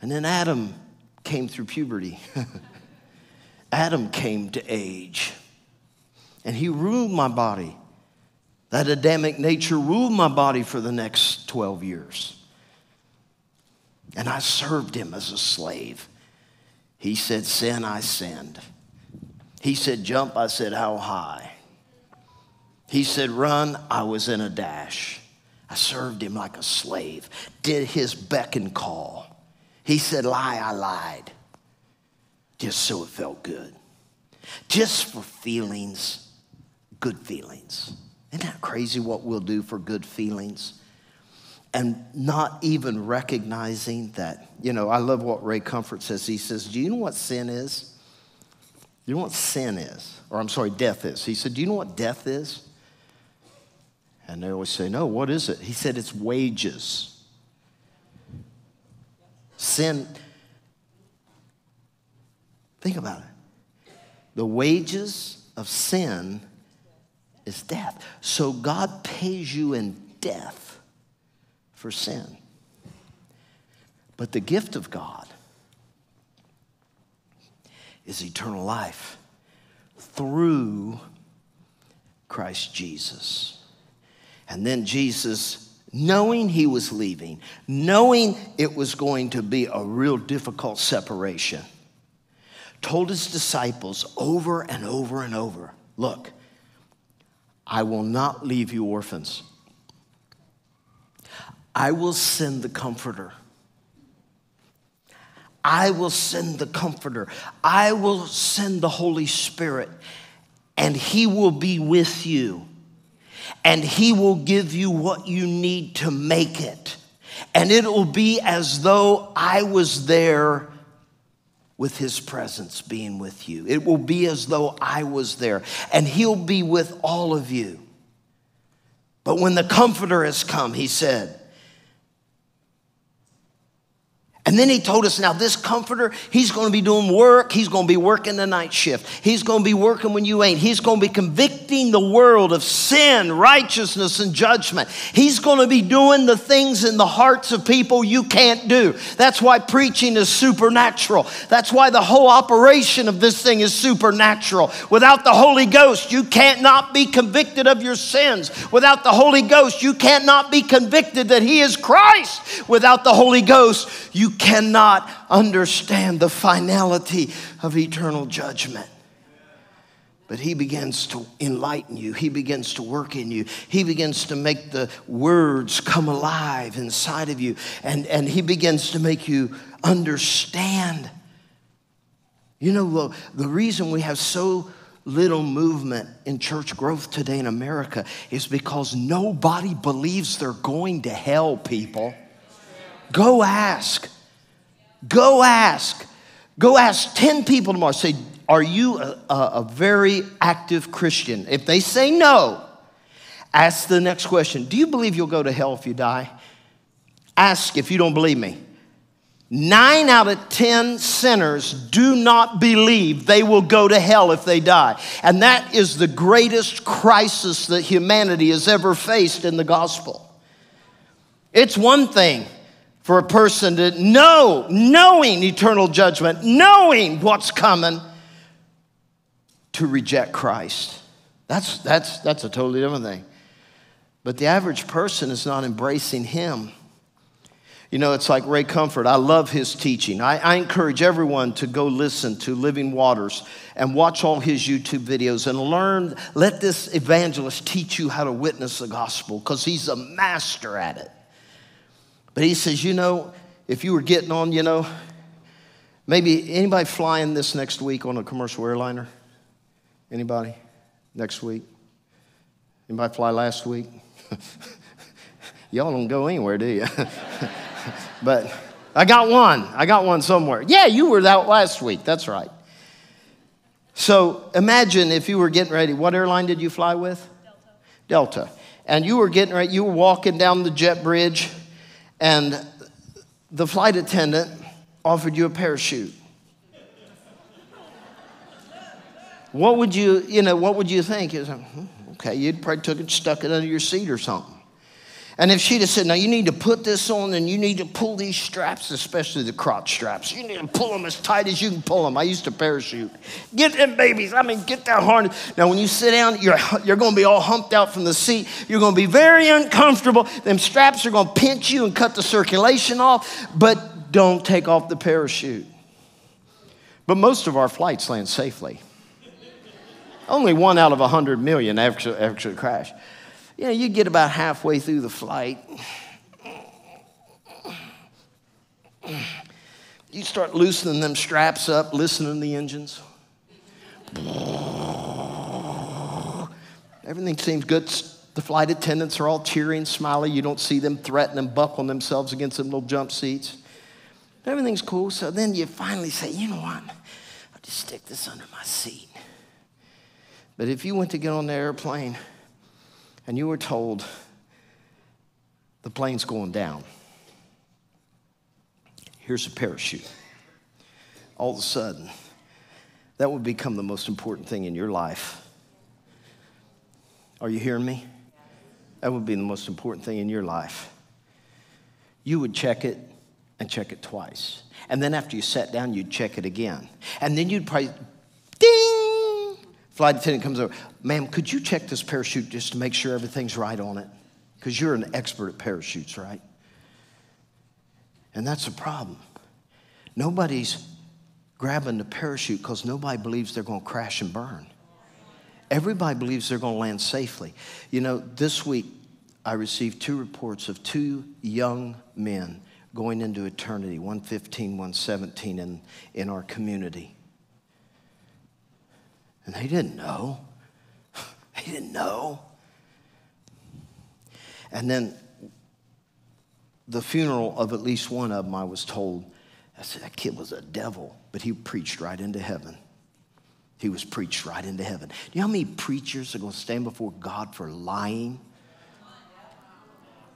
A: And then Adam came through puberty. Adam came to age, and he ruled my body that Adamic nature ruled my body for the next 12 years. And I served him as a slave. He said, Sin, I sinned. He said, Jump, I said, How high? He said, Run, I was in a dash. I served him like a slave, did his beck and call. He said, Lie, I lied, just so it felt good. Just for feelings, good feelings. Isn't that crazy what we'll do for good feelings? And not even recognizing that, you know, I love what Ray Comfort says. He says, Do you know what sin is? You know what sin is? Or I'm sorry, death is. He said, Do you know what death is? And they always say, No, what is it? He said, It's wages. Sin, think about it. The wages of sin is death. So God pays you in death for sin. But the gift of God is eternal life through Christ Jesus. And then Jesus, knowing he was leaving, knowing it was going to be a real difficult separation, told his disciples over and over and over look, I will not leave you orphans. I will send the Comforter. I will send the Comforter. I will send the Holy Spirit, and He will be with you. And He will give you what you need to make it. And it will be as though I was there with His presence being with you. It will be as though I was there, and He'll be with all of you. But when the Comforter has come, He said, and then he told us now, this comforter, he's going to be doing work. He's going to be working the night shift. He's going to be working when you ain't. He's going to be convicting the world of sin, righteousness, and judgment. He's going to be doing the things in the hearts of people you can't do. That's why preaching is supernatural. That's why the whole operation of this thing is supernatural. Without the Holy Ghost, you can't not be convicted of your sins. Without the Holy Ghost, you can't not be convicted that He is Christ. Without the Holy Ghost, you cannot understand the finality of eternal judgment. But he begins to enlighten you. He begins to work in you. He begins to make the words come alive inside of you. And, and he begins to make you understand. You know, the, the reason we have so little movement in church growth today in America is because nobody believes they're going to hell, people. Go ask. Go ask. Go ask 10 people tomorrow. Say, Are you a, a, very active Christian? If they say no, ask the next question Do you believe you'll go to hell if you die? Ask if you don't believe me. Nine out of 10 sinners do not believe they will go to hell if they die. And that is the greatest crisis that humanity has ever faced in the gospel. It's one thing for a person to know, knowing eternal judgment, knowing what's coming, to reject Christ. That's, that's, that's a totally different thing. But the average person is not embracing Him. You know, it's like Ray Comfort. I love his teaching. I, I, encourage everyone to go listen to Living Waters and watch all his YouTube videos and learn. Let this evangelist teach you how to witness the gospel because he's a master at it. But he says, you know, if you were getting on, you know, maybe anybody flying this next week on a commercial airliner? Anybody? Next week? Anybody fly last week? Y'all don't go anywhere, do you? but I got one. I got one somewhere. Yeah, you were out last week. That's right. So imagine if you were getting ready. What airline did you fly with? Delta. Delta. And you were getting ready, you were walking down the jet bridge and the flight attendant offered you a parachute. What would you, you know, what would you think? Hmm, okay, you'd probably took it, stuck it under your seat or something. And if she'd have said, now you need to put this on and you need to pull these straps, especially the crotch straps. You need to pull them as tight as you can pull them. I used to parachute. Get them babies. I mean, get that harness. Now, when you sit down, you're, you're going to be all humped out from the seat. You're going to be very uncomfortable. Them straps are going to pinch you and cut the circulation off, but don't take off the parachute. But most of our flights land safely. Only one out of a 100 million actually, actually crash you know, you get about halfway through the flight. You start loosening them straps up, listening to the engines. Everything seems good. The flight attendants are all cheery and smiley. You don't see them threatening, buckling themselves against them little jump seats. Everything's cool. So then you finally say, you know what? I'll just stick this under my seat. But if you went to get on the airplane and you were told the plane's going down, here's a parachute. All of a sudden, that would become the most important thing in your life. Are you hearing me? That would be the most important thing in your life. You would check it and check it twice. And then after you sat down, you'd check it again. And then you'd probably! Flight attendant comes over. Ma'am, could you check this parachute just to make sure everything's right on it? Because you're an expert at parachutes, right? And that's a problem. Nobody's grabbing the parachute because nobody believes they're going to crash and burn. Everybody believes they're going to land safely. You know, this week I received two reports of two young men going into eternity 115, 117 in, in our community. And they didn't know. They didn't know. And then the funeral of at least one of them, I was told, I said, that kid was a devil, but he preached right into heaven. He was preached right into heaven. Do you know how many preachers are going to stand before God for lying?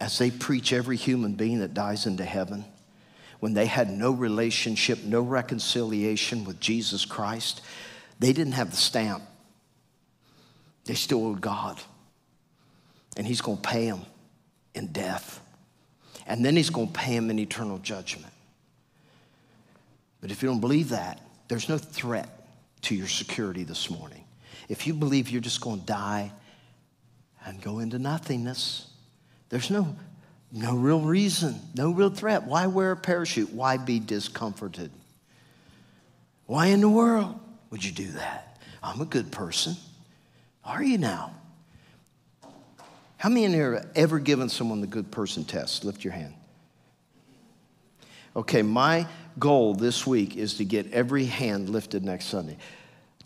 A: As they preach every human being that dies into heaven, when they had no relationship, no reconciliation with Jesus Christ, they didn't have the stamp. They still owed God. And He's going to pay them in death. And then He's going to pay them in eternal judgment. But if you don't believe that, there's no threat to your security this morning. If you believe you're just going to die and go into nothingness, there's no, no real reason, no real threat. Why wear a parachute? Why be discomforted? Why in the world would you do that? I'm a good person. Are you now? How many in here have ever given someone the good person test? Lift your hand. Okay, my goal this week is to get every hand lifted next Sunday.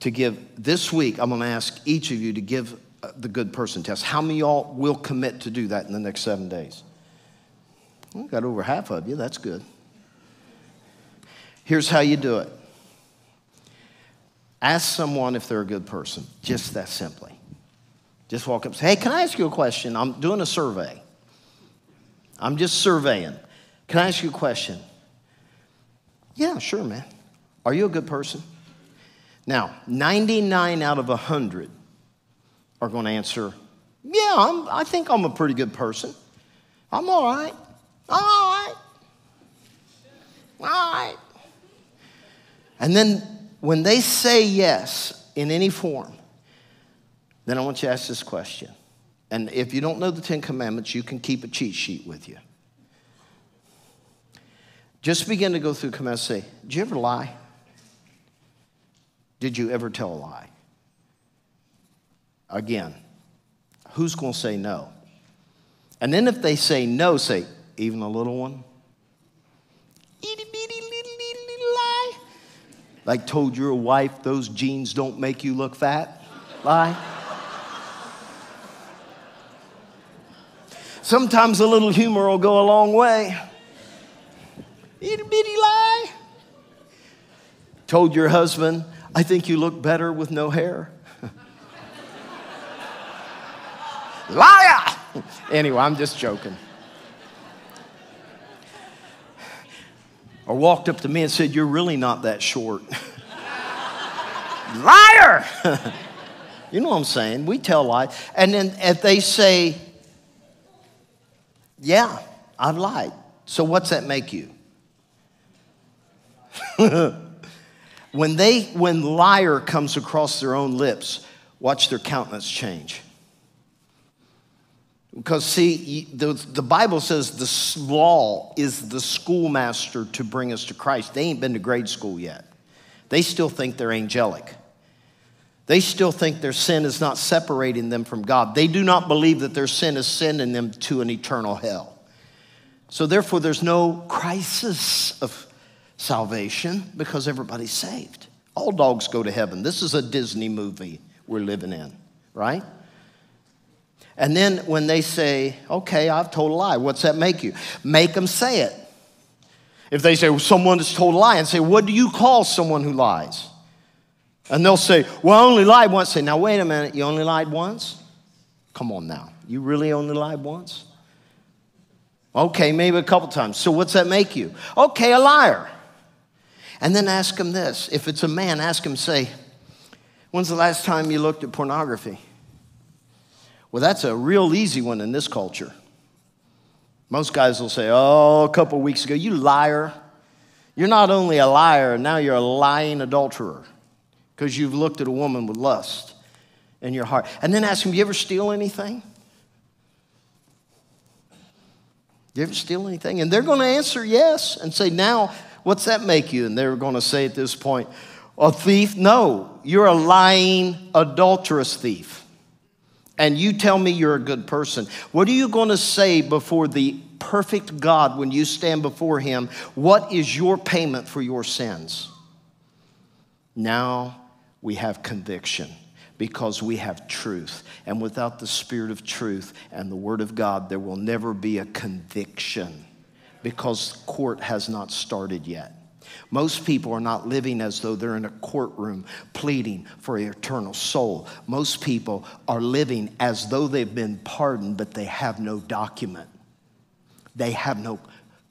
A: To give this week, I'm going to ask each of you to give uh, the good person test. How many y'all will commit to do that in the next seven days? Well, got over half of you. That's good. Here's how you do it ask someone if they're a good person, just that simply. Just walk up and say, Hey, can I ask you a question? I'm doing a survey. I'm just surveying. Can I ask you a question? Yeah, sure, man. Are you a good person? Now, 99 out of 100 are going to answer, Yeah, I'm, I think I'm a pretty good person. I'm all right. All right. All right. And then when they say yes in any form, then I want you to ask this question. And if you don't know the Ten Commandments, you can keep a cheat sheet with you. Just begin to go through commandments. Say, did you ever lie? Did you ever tell a lie? Again, who's going to say no? And then if they say no, say, even a little one? Bitty Like told your wife those jeans don't make you look fat? Lie. Sometimes a little humor will go a long way. Itty bitty lie. Told your husband, I think you look better with no hair. Liar! Anyway, I'm just joking. Or walked up to me and said, You're really not that short. Liar! you know what I'm saying? We tell lies. And then if they say, Yeah, I've lied. So what's that make you? when they when liar comes across their own lips watch their countenance change because see the, the bible says the law is the schoolmaster to bring us to christ they ain't been to grade school yet they still think they're angelic they still think their sin is not separating them from god they do not believe that their sin is sending them to an eternal hell so therefore there's no crisis of salvation because everybody's saved. All dogs go to heaven. This is a Disney movie we're living in, right? And then when they say, okay, I've told a lie, what's that make you? Make them say it. If they say well, someone has told a lie and say, what do you call someone who lies? And they'll say, Well, I only lied once. Say, Now, wait a minute. You only lied once? Come on now. You really only lied once? Okay, maybe a couple times. So, what's that make you? Okay, a liar. And then ask him this. If it's a man, ask him, say, When's the last time you looked at pornography? Well, that's a real easy one in this culture. Most guys will say, Oh, a couple weeks ago, you liar. You're not only a liar, now you're a lying adulterer because you've looked at a woman with lust in your heart. And then ask them, You ever steal anything? You ever steal anything? And they're going to answer yes and say, Now, what's that make you? And they're going to say at this point, A thief? No, you're a lying, adulterous thief. And you tell me you're a good person. What are you going to say before the perfect God when you stand before Him? What is your payment for your sins? Now we have conviction because we have truth. And without the Spirit of truth and the Word of God, there will never be a conviction because court has not started yet. Most people are not living as though they're in a courtroom pleading for an eternal soul. Most people are living as though they've been pardoned, but they have no document. They have no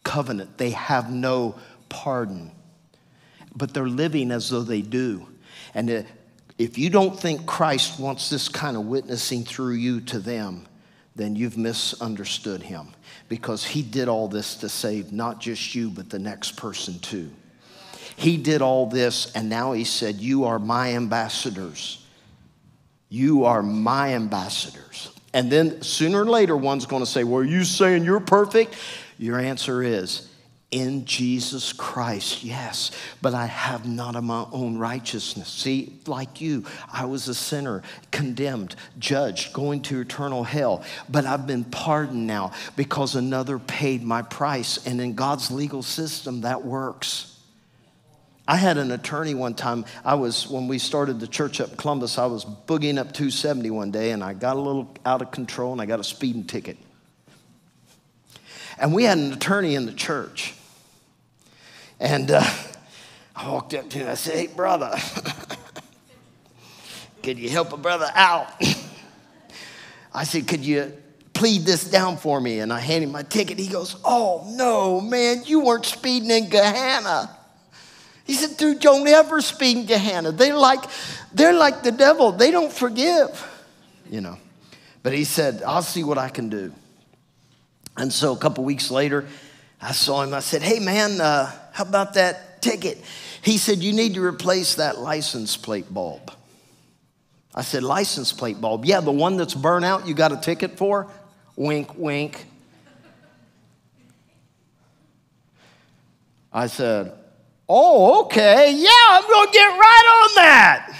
A: covenant. They have no pardon. But they're living as though they do. And if you don't think Christ wants this kind of witnessing through you to them, then you've misunderstood him because he did all this to save not just you, but the next person too. He did all this, and now he said, You are my ambassadors. You are my ambassadors. And then sooner or later, one's going to say, Well, are you saying you're perfect? Your answer is, in Jesus Christ, yes, but I have not of my own righteousness. See, like you, I was a sinner, condemned, judged, going to eternal hell, but I've been pardoned now because another paid my price. And in God's legal system, that works. I had an attorney one time. I was, when we started the church up Columbus, I was boogieing up 270 one day and I got a little out of control and I got a speeding ticket. And we had an attorney in the church. And uh, I walked up to him. I said, Hey, brother, could you help a brother out? I said, Could you plead this down for me? And I handed him my ticket. He goes, Oh, no, man, you weren't speeding in Gahanna. He said, Dude, don't ever speak to Hannah. They're like, they're like the devil, they don't forgive, you know. But he said, I'll see what I can do. And so a couple weeks later, I saw him. I said, Hey, man, uh, how about that ticket? He said, You need to replace that license plate bulb. I said, License plate bulb? Yeah, the one that's burnt out you got a ticket for? Wink, wink. I said, Oh, okay. Yeah, I'm going to get right on that.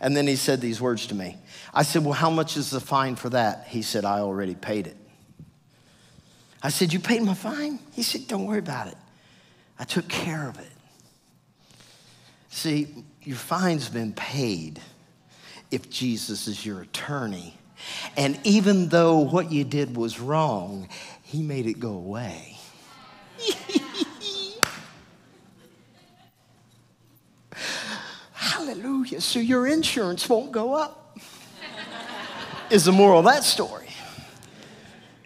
A: And then he said these words to me. I said, Well, how much is the fine for that? He said, I already paid it. I said, You paid my fine? He said, Don't worry about it. I took care of it. See, your fine's been paid if Jesus is your attorney. And even though what you did was wrong, he made it go away. Hallelujah. So your insurance won't go up, is the moral of that story.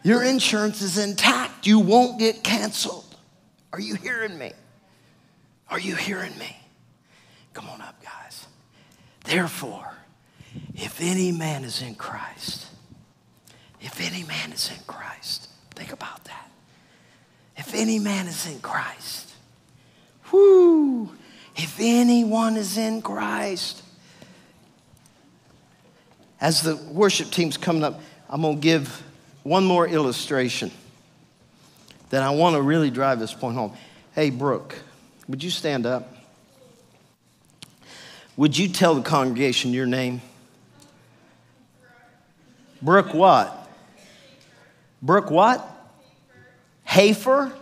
A: Your insurance is intact. You won't get canceled. Are you hearing me? Are you hearing me? Come on up, guys. Therefore, if any man is in Christ, if any man is in Christ, think about that. If any man is in Christ, whoo, if anyone is in Christ. As the worship team's coming up, I'm going to give one more illustration that I want to really drive this point home. Hey, Brooke, would you stand up? Would you tell the congregation your name? Brooke what? Brooke what? Hafer?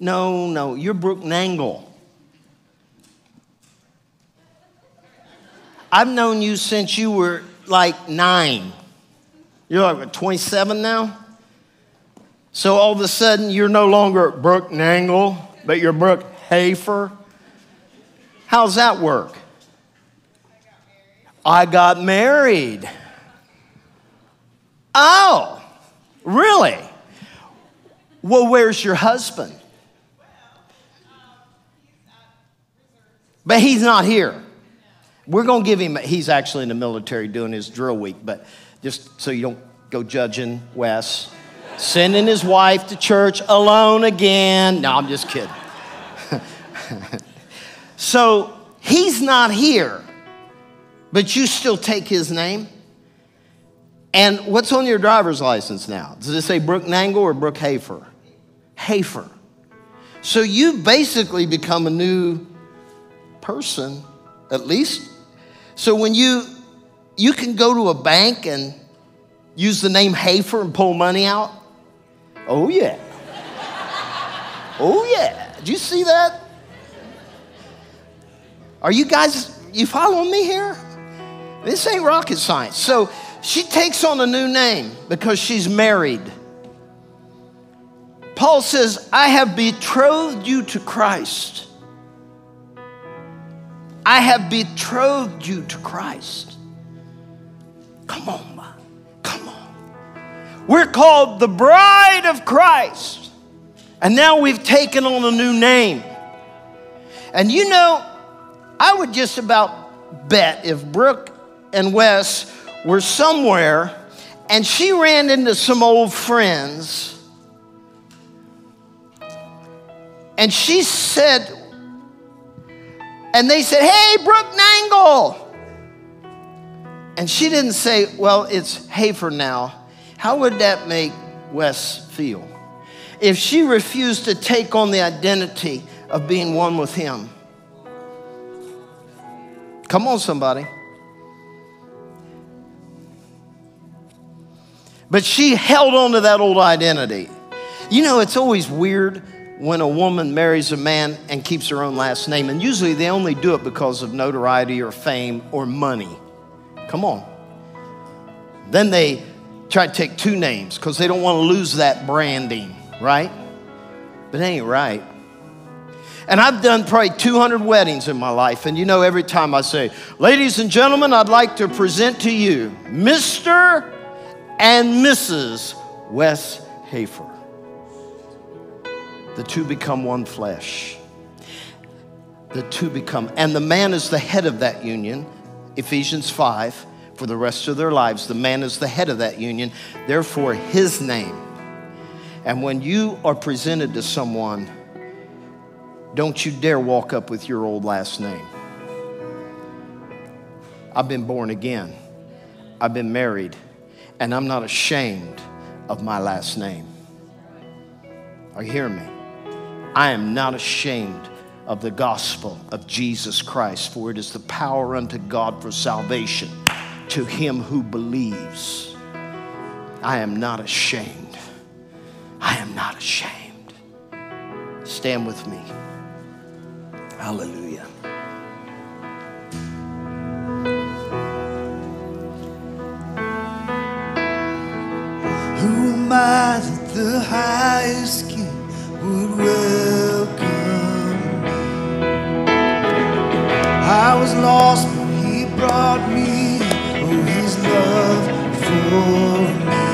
A: No, no, you're Brooke Nangle. I've known you since you were like nine. You're like 27 now? So all of a sudden, you're no longer Brooke Nangle, but you're Brooke Hafer. How's that work? I got married. Oh, really? Well, where's your husband? But he's not here. We're going to give him, he's actually in the military doing his drill week, but just so you don't go judging Wes. Sending his wife to church alone again. No, I'm just kidding. so he's not here, but you still take his name. And what's on your driver's license now? Does it say Brooke Nangle or Brooke Hafer? Hafer. So you basically become a new person, at least. So when you you can go to a bank and use the name Hafer and pull money out. Oh yeah. Oh yeah. Did you see that? Are you guys you following me here? This ain't rocket science. So she takes on a new name because she's married. Paul says, I have betrothed you to Christ. I have betrothed you to Christ. Come on, come on. We're called the bride of Christ. And now we've taken on a new name. And you know, I would just about bet if Brooke and Wes were somewhere and she ran into some old friends and she said, and they said, Hey, Brooke Nangle. And she didn't say, Well, it's Hafer now. How would that make Wes feel? If she refused to take on the identity of being one with him. Come on, somebody. But she held on to that old identity. You know, it's always weird when a woman marries a man and keeps her own last name. And usually they only do it because of notoriety or fame or money. Come on. Then they try to take two names because they don't want to lose that branding, right? But it ain't right. And I've done probably 200 weddings in my life. And you know, every time I say, Ladies and gentlemen, I'd like to present to you Mr and Mrs. Wes Hafer. The two become one flesh. The two become, and the man is the head of that union, Ephesians 5, for the rest of their lives. The man is the head of that union, therefore, his name. And when you are presented to someone, don't you dare walk up with your old last name. I've been born again, I've been married and I'm not ashamed of my last name. Are you hearing me? I am not ashamed of the gospel of Jesus Christ, for it is the power unto God for salvation to him who believes. I am not ashamed. I am not ashamed. Stand with me. Hallelujah.
B: Who am I that the highest would welcome me? I was lost, but he brought me. Oh, his love for me.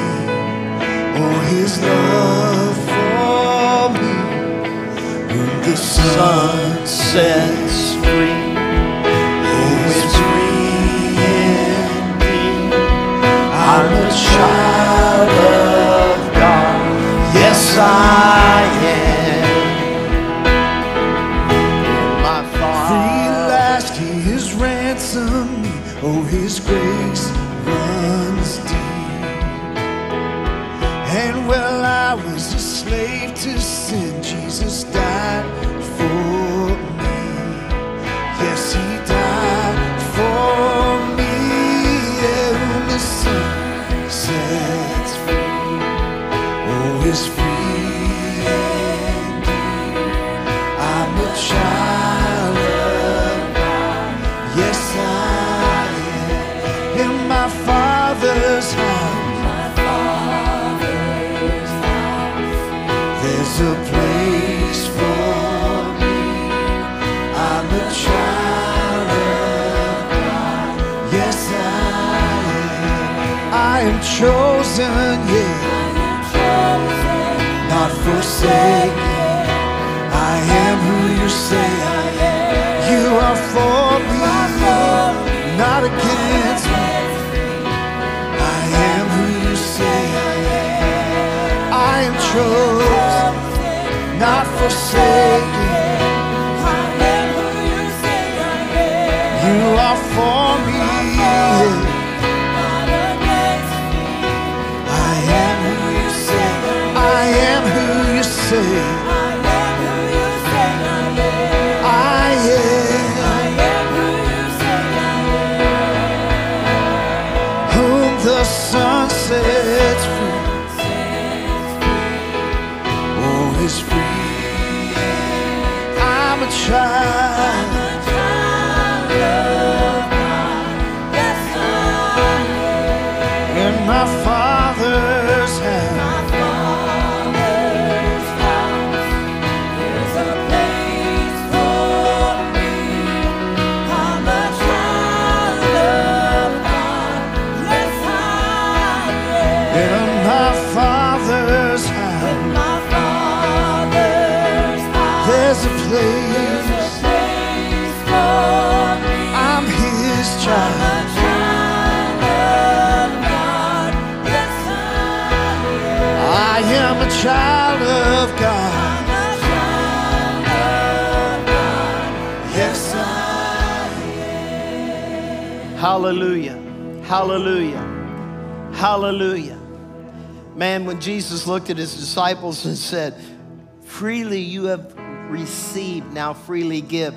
B: Oh, his love for me. Whom the Son
A: sets free.
B: Oh, it's free indeed. I'm a child of God. Yes, I I am who you say I am. You are for me, not against me. I am who you say I am. I am chosen, not forsaken.
A: Hallelujah. Hallelujah. Hallelujah. Man, when Jesus looked at his disciples and said, Freely you have received, now freely give.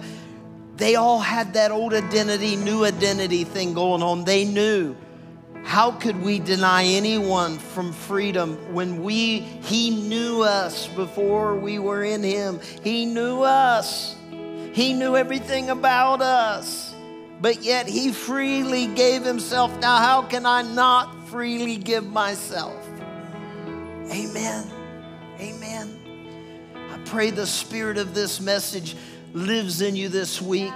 A: They all had that old identity, new identity thing going on. They knew. How could we deny anyone from freedom when we he knew us before we were in him? He knew us. He knew everything about us. But yet he freely gave himself. Now how can I not freely give myself? Amen. Amen. I pray the spirit of this message lives in you this week.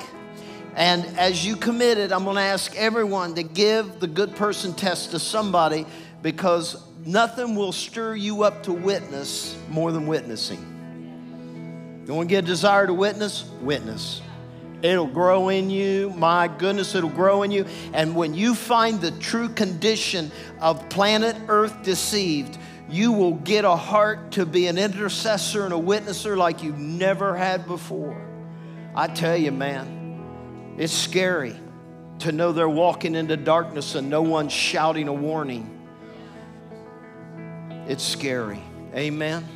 A: And as you committed, I'm going to ask everyone to give the good person test to somebody because nothing will stir you up to witness more than witnessing. You want to get a desire to witness? Witness. It'll grow in you. My goodness, it'll grow in you. And when you find the true condition of planet Earth deceived, you will get a heart to be an intercessor and a witnesser like you've never had before. I tell you, man, it's scary to know they're walking into darkness and no one's shouting a warning. It's scary. Amen.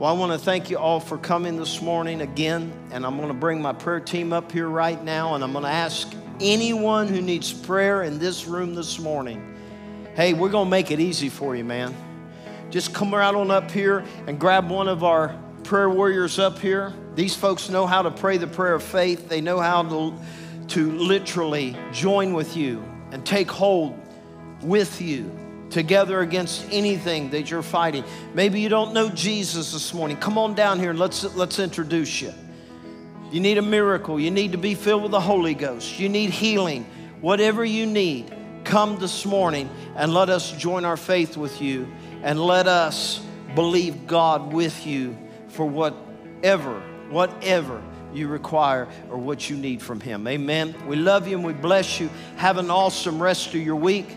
A: Well, I want to thank you all for coming this morning again, and I'm going to bring my prayer team up here right now, and I'm going to ask anyone who needs prayer in this room this morning. Hey, we're going to make it easy for you, man. Just come right on up here and grab one of our prayer warriors up here. These folks know how to pray the prayer of faith. They know how to, to literally join with you and take hold with you together against anything that you're fighting. Maybe you don't know Jesus this morning. Come on down here and let's, let's introduce you. You need a miracle. You need to be filled with the Holy Ghost. You need healing. Whatever you need, come this morning and let us join our faith with you and let us believe God with you for whatever, whatever you require or what you need from Him. Amen. We love you and we bless you. Have an awesome rest of your week.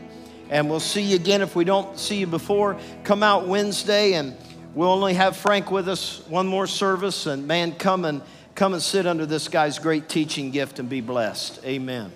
A: And we'll see you again if we don't see you before. Come out Wednesday and we'll only have Frank with us one more service. And man, come and come and sit under this guy's great teaching gift and be blessed. Amen.